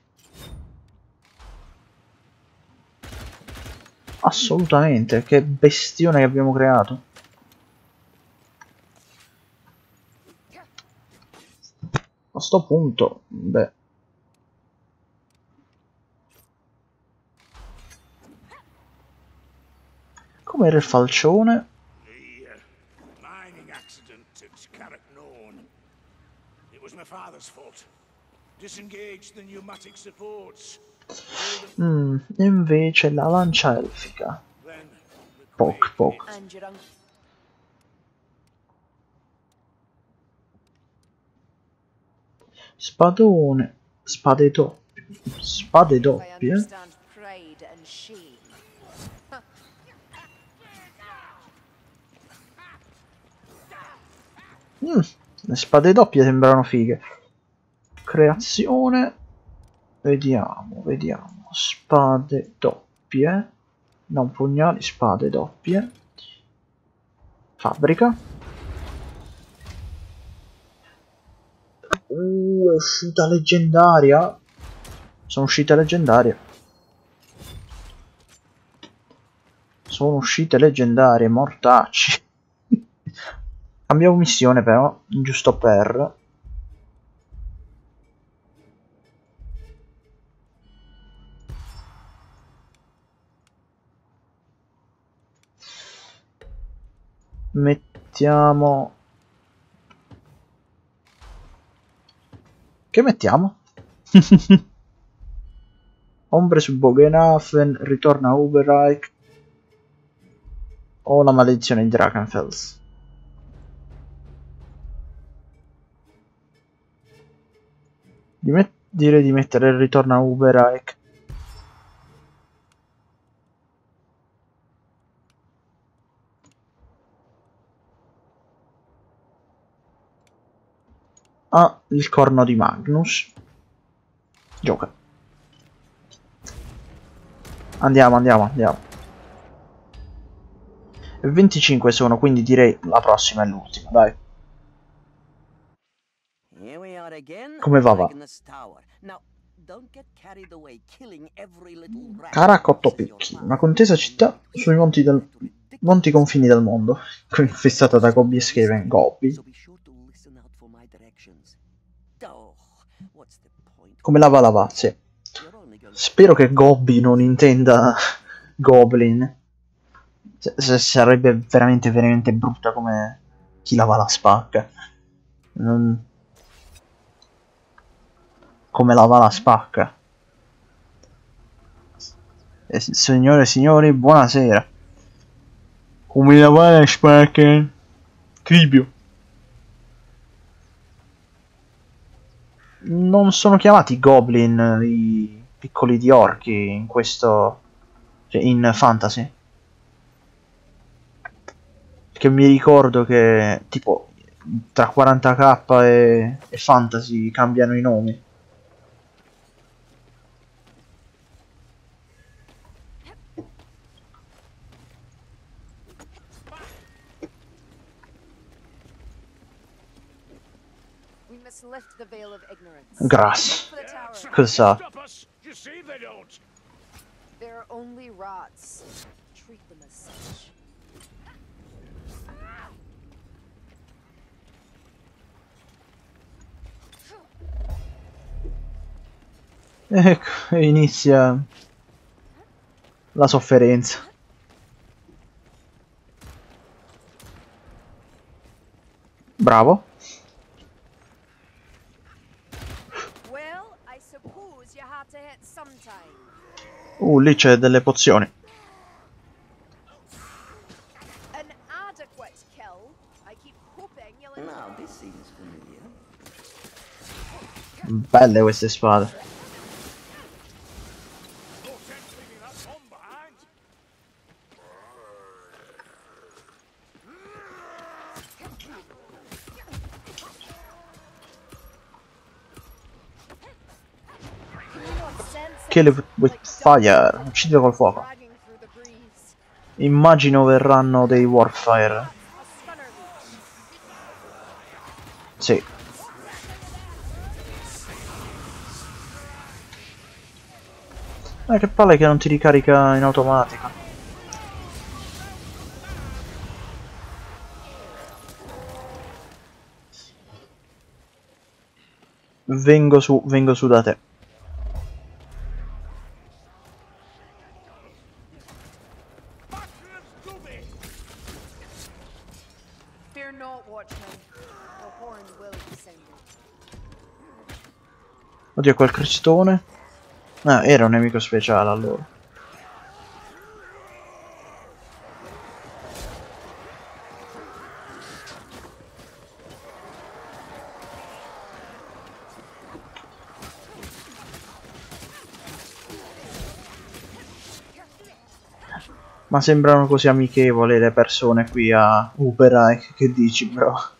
Assolutamente, che bestione che abbiamo creato. A sto punto, beh. Com'era il falcione? The uh, mining accident at Carricknorn. It was my father's fault. Disengaged the pneumatic supports. Mm, invece la lancia elfica. Poc, poc. Spadone. Spade doppie. Spade I doppie. Mm, le spade doppie sembrano fighe. Creazione. Vediamo, vediamo. Spade doppie. Non pugnali, spade doppie. Fabbrica. Uh, è uscita leggendaria. Sono uscite leggendarie. Sono uscite leggendarie, mortacci. Cambiamo missione però, giusto per... Mettiamo... Che mettiamo? Ombre su Bogenhafen, ritorna a Uberreich o la maledizione di Drakenfels. Di met- direi di mettere il ritorno a Uberreich. Ah, il corno di Magnus. Gioca. Andiamo, andiamo, andiamo. E 25 sono, quindi direi la prossima è l'ultima, dai. Here we are again. Come va, va? Magnus Tower. Now, don't get carried away killing every little rat. Carac 8 picchi, una contesa città sui monti, del, monti confini del mondo, infestata da Gobbi e Skaven. Gobbi? Come lava lavazze. You're only going Spero che Gobbi non intenda Goblin. Se- se- sarebbe veramente, veramente brutta come chi lava la spacca. Non- Come lava la spacca. Eh, s- signore e signori, buonasera. Come la spacca? Cribio. Non sono chiamati Goblin i piccoli di orchi in questo. cioè in fantasy. Che mi ricordo che tipo tra 40k e, e fantasy cambiano i nomi. We must lift the veil of ignorance. Grass. For the tower. Cosa sa? Stop us! You see they don't. They're only rots. Treat them as such. Ecco, inizia la sofferenza. Bravo. Well, I suppose you had to hit sometime. Uh, lì c'è delle pozioni. Familiar. Belle queste spade. Kill it with fire. Uccidere col fuoco. Immagino verranno dei Warfire. Sì. Eh, che palle che non ti ricarica in automatico. Vengo su, vengo su da te. Oddio, quel cristone. Ah, era un nemico speciale allora. Ma sembrano così amichevoli le persone qui a Uberike, che dici bro?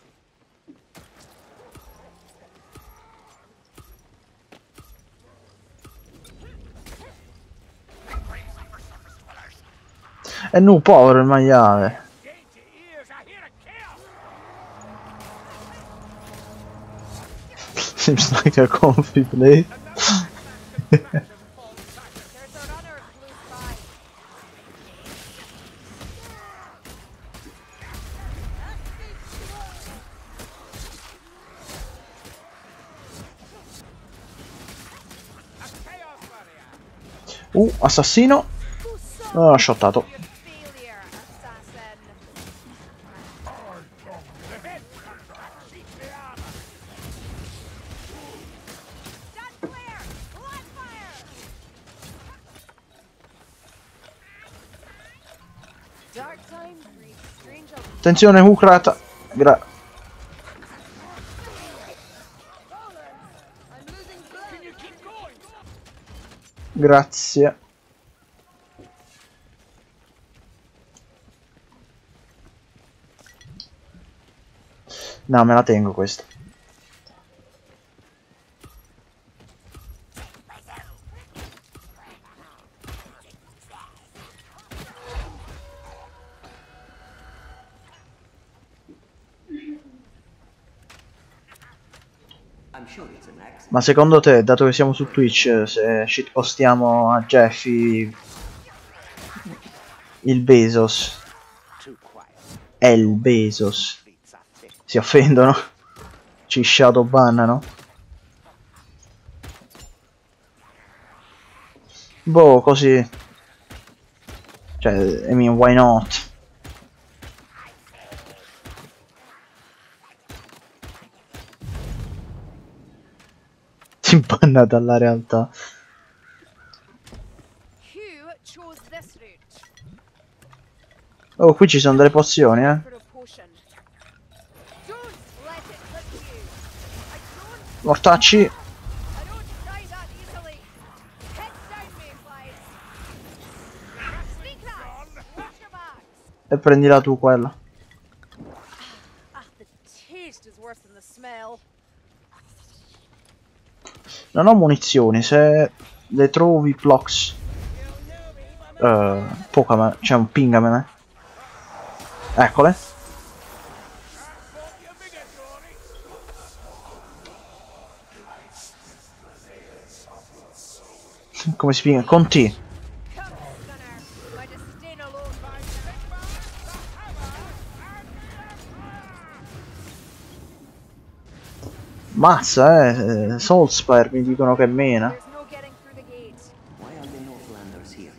E nu, povero il maiale. Seems like a comfy place. Uh, assassino. Oh, shottato. Attenzione, Ukrata. Gra grazie. No, me la tengo questa. Ma secondo te, dato che siamo su Twitch, se shitpostiamo a Jeffy il Bezos, quiet. El Bezos, si offendono? Ci shadowbannano? Boh, così. Cioè, I mean, why not? Ti banna dalla realtà. Oh, qui ci sono delle pozioni, eh. Mortacci. E prendila tu quella. Ah, the taste is worse than the smell. Non ho munizioni, se le trovi Plox. Uh, Pokémon, c'è un pingamene. Eccole. Come si pinga? Con T. Mazza, eh. eh, Soulspire mi dicono che mena. The Northlanders here?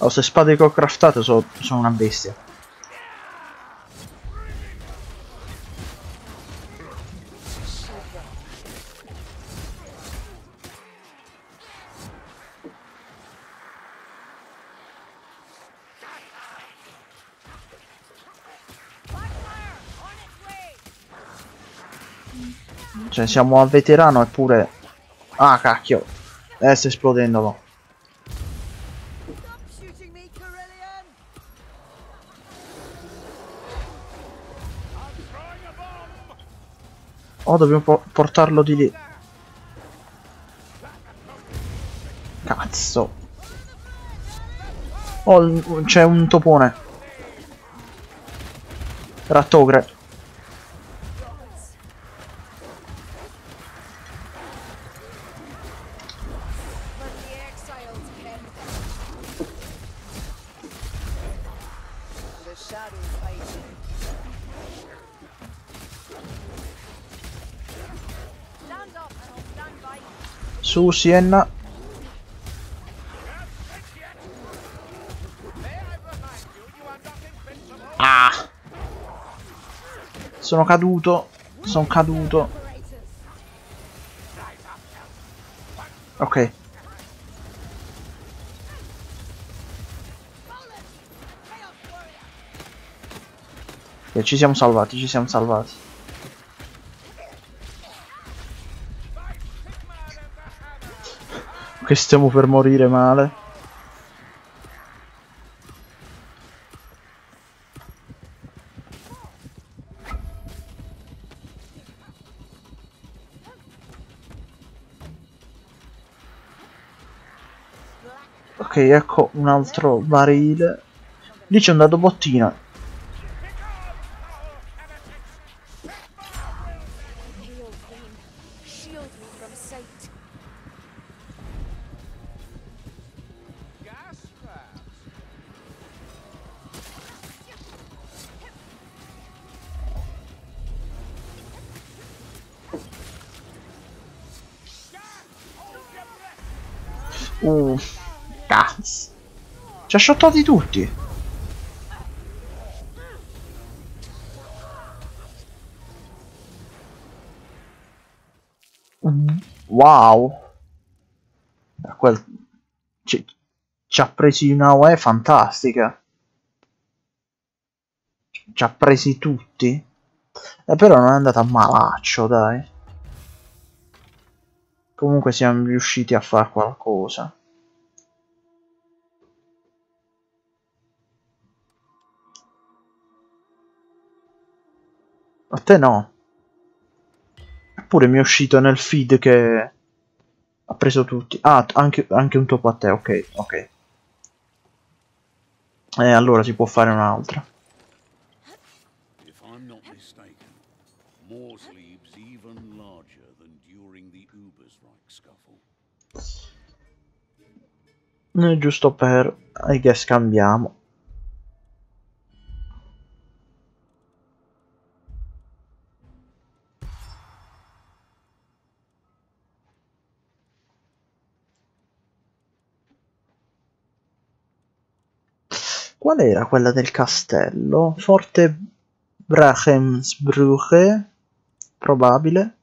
Oh, se spade che ho craftato so- sono una bestia. Cioè, siamo a veterano eppure... Ah, cacchio. Eh, sta esplodendo. Stop shooting me, Carillion! Oh, dobbiamo po- portarlo di lì. Cazzo. Oh, c'è un topone. Rattogre. Su, Sienna. Ah. Sono caduto. Sono caduto. Ok. Ok, ci siamo salvati, ci siamo salvati. Che stiamo per morire male. Ok, ecco un altro barile. Lì c'è un dado bottina. Ci ha shottati tutti. Wow. Quel... Ci... ci ha presi una UE fantastica. Ci ha presi tutti. Eh, però non è andata malaccio, dai. Comunque siamo riusciti a fare qualcosa. A te no. Eppure mi è uscito nel feed che ha preso tutti. Ah, anche, anche un topo a te, ok, ok. E allora si può fare un'altra. Eh, giusto per... I guess cambiamo. Qual era quella del castello? Forte Brachemsbrüche? Probabile.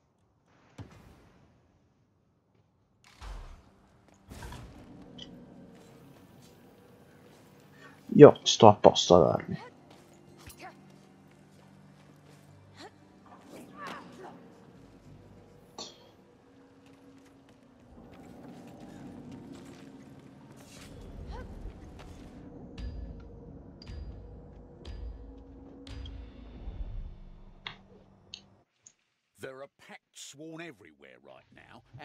Io sto a posto ad armi.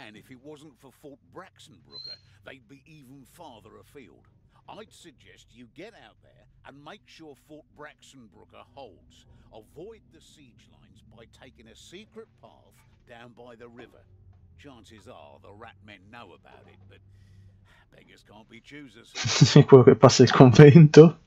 And if it wasn't for Fort Braxenbrooker, they'd be even farther afield. I'd suggest you get out there and make sure Fort Braxenbrooker holds. Avoid the siege lines by taking a secret path down by the river. Chances are the rat men know about it, but beggars can't be choosers. Quello che passa il convento.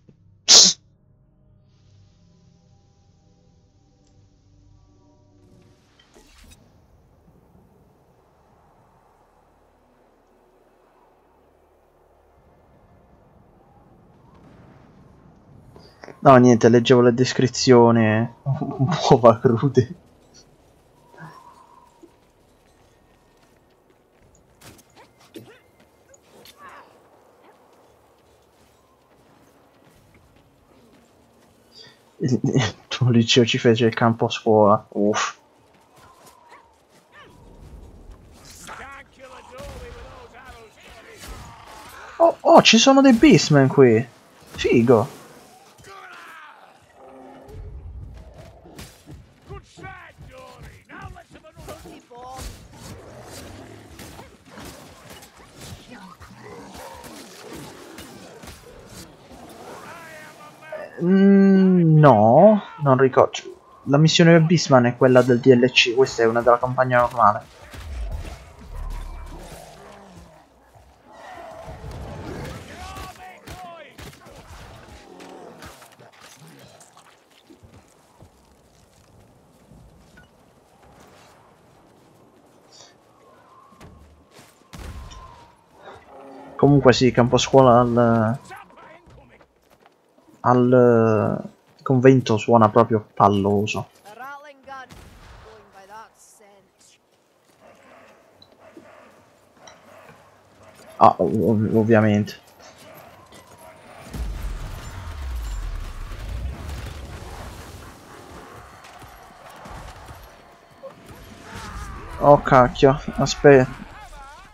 No, niente, leggevo la descrizione. Uova crude. Il, il tuo liceo ci fece il campo a scuola. Uff. Oh, oh, ci sono dei beastmen qui. Figo. Mm, no, non ricordo. La missione Beastman è quella del DLC, questa è una della campagna normale. Comunque sì, campo scuola al, al convento suona proprio palloso. Ah, ov- ovviamente. Oh cacchio, aspetta.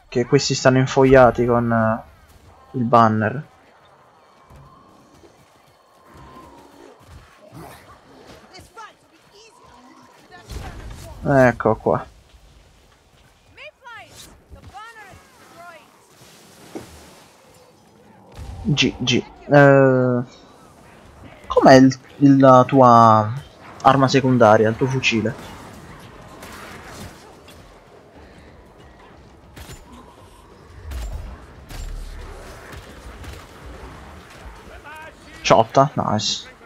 Che questi stanno infogliati con eh, il banner. Ecco qua. Mayflies! The banner is destroyed. G, G. Eh, com'è la tua arma secondaria, il tuo fucile? Ciotta, nice.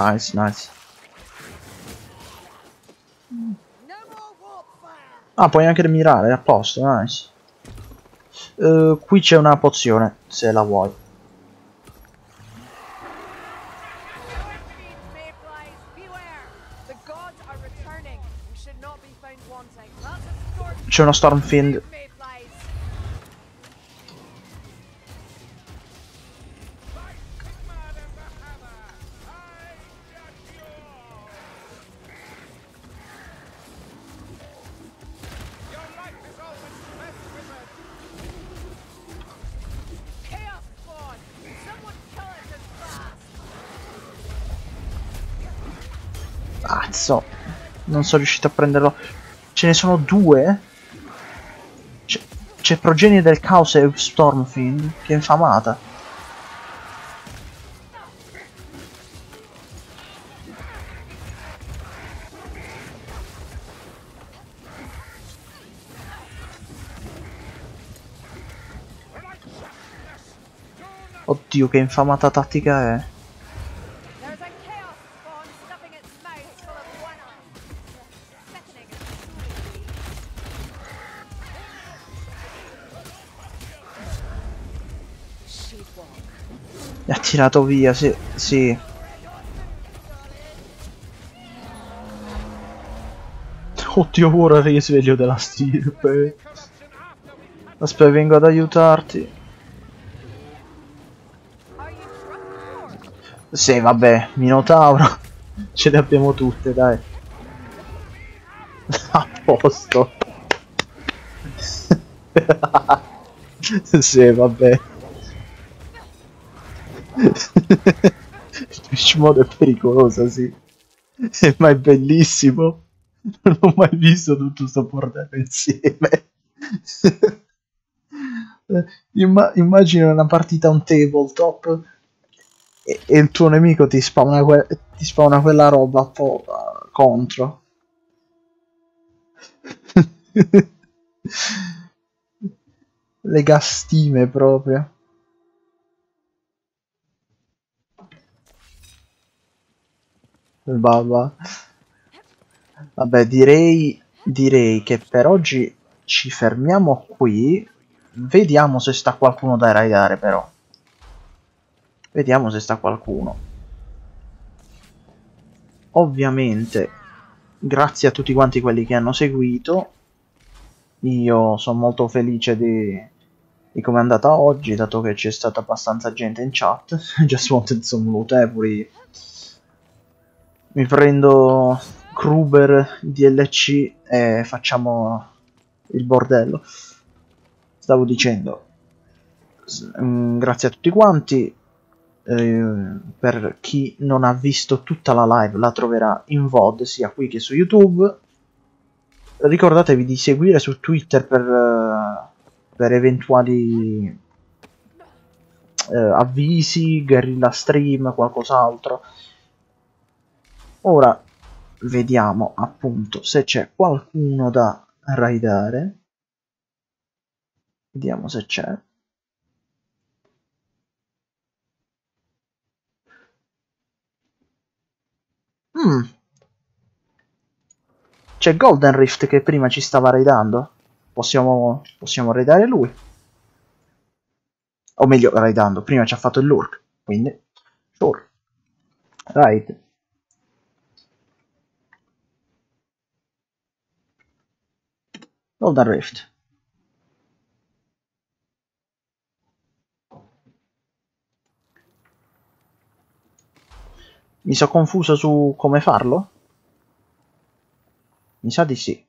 Nice, nice. Ah, puoi anche mirare, a posto, nice. Eh, qui c'è una pozione, se la vuoi. Mayflies, beware! The Non sono riuscito a prenderlo. Ce ne sono due? C'è- Progenie del Caos e Stormfiend. Che infamata. Oddio, che infamata tattica è. Tirato via, sì. sì. Oddio, ora risveglio della stirpe. Aspetta, vengo ad aiutarti. Sì, vabbè, Minotauro. Ce le abbiamo tutte, dai. A posto. sì, vabbè. Il modo è pericolosa, sì. Ma è bellissimo. Non ho mai visto tutto sto bordello insieme. Imma- immagina una partita un tabletop e, e il tuo nemico ti spawna, que- ti spawna quella roba po- contro. Le gastime proprio. Vabbè. Vabbè, direi, direi che per oggi ci fermiamo qui. Vediamo se sta qualcuno da raidare però. Vediamo se sta qualcuno. ovviamente grazie a tutti quanti quelli che hanno seguito io sono molto felice di, di come è andata oggi dato che c'è stata abbastanza gente in chat just wanted some loot eh pure io. Mi prendo Kruber DLC e facciamo il bordello stavo dicendo mm, grazie a tutti quanti eh, per chi non ha visto tutta la live la troverà in VOD sia qui che su YouTube. Ricordatevi di seguire su Twitter per, eh, per eventuali eh, avvisi, guerrilla stream, qualcos'altro. Ora vediamo appunto se c'è qualcuno da raidare. Vediamo se c'è. Mm. C'è Golden Rift che prima ci stava raidando. Possiamo, possiamo raidare lui. O meglio, raidando. Prima ci ha fatto il lurk. Quindi, sure. Raid. Golden Rift. Mi sono confuso su come farlo? Mi sa di sì.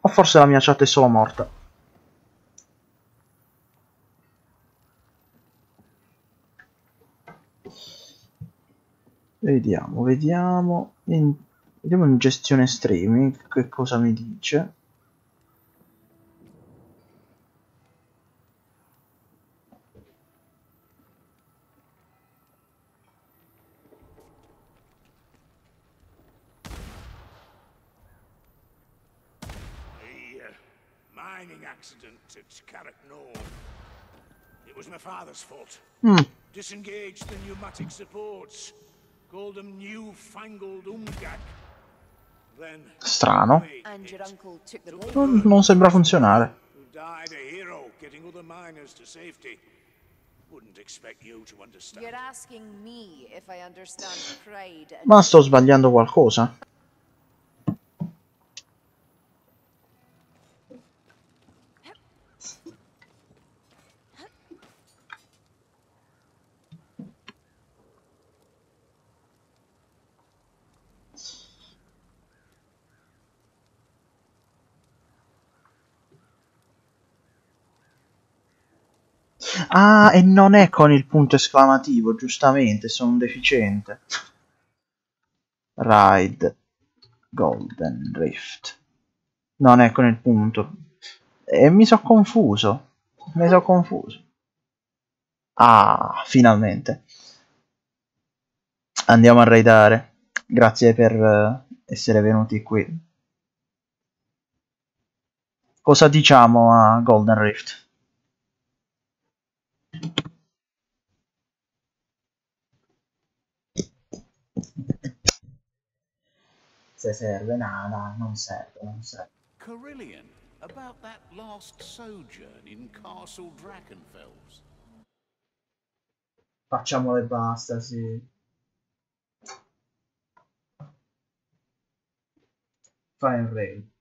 O forse la mia chat è solo morta. Vediamo, vediamo. In- Vediamo in gestione streaming che cosa mi dice. Accident at Carrick North. It was my father's fault. Mm, Disengaged the pneumatic supports. Called them newfangled umgak. Then strano. Non, non sembra funzionare. who died a hero getting other miners to safety. Wouldn't expect you to understand. You're asking me if I understand pride and Ma sto sbagliando qualcosa? Ah, e non è con il punto esclamativo, giustamente, sono un deficiente. Ride Golden Rift. Non è con il punto. E mi sono confuso. Mi sono confuso. Ah, finalmente. Andiamo a raidare. Grazie per eh, essere venuti qui. Cosa diciamo a Golden Rift? Se serve nada, non serve, non serve. Carillion, about that last sojourn in Castle Drakenfels. Facciamole e basta, sì. Un raid.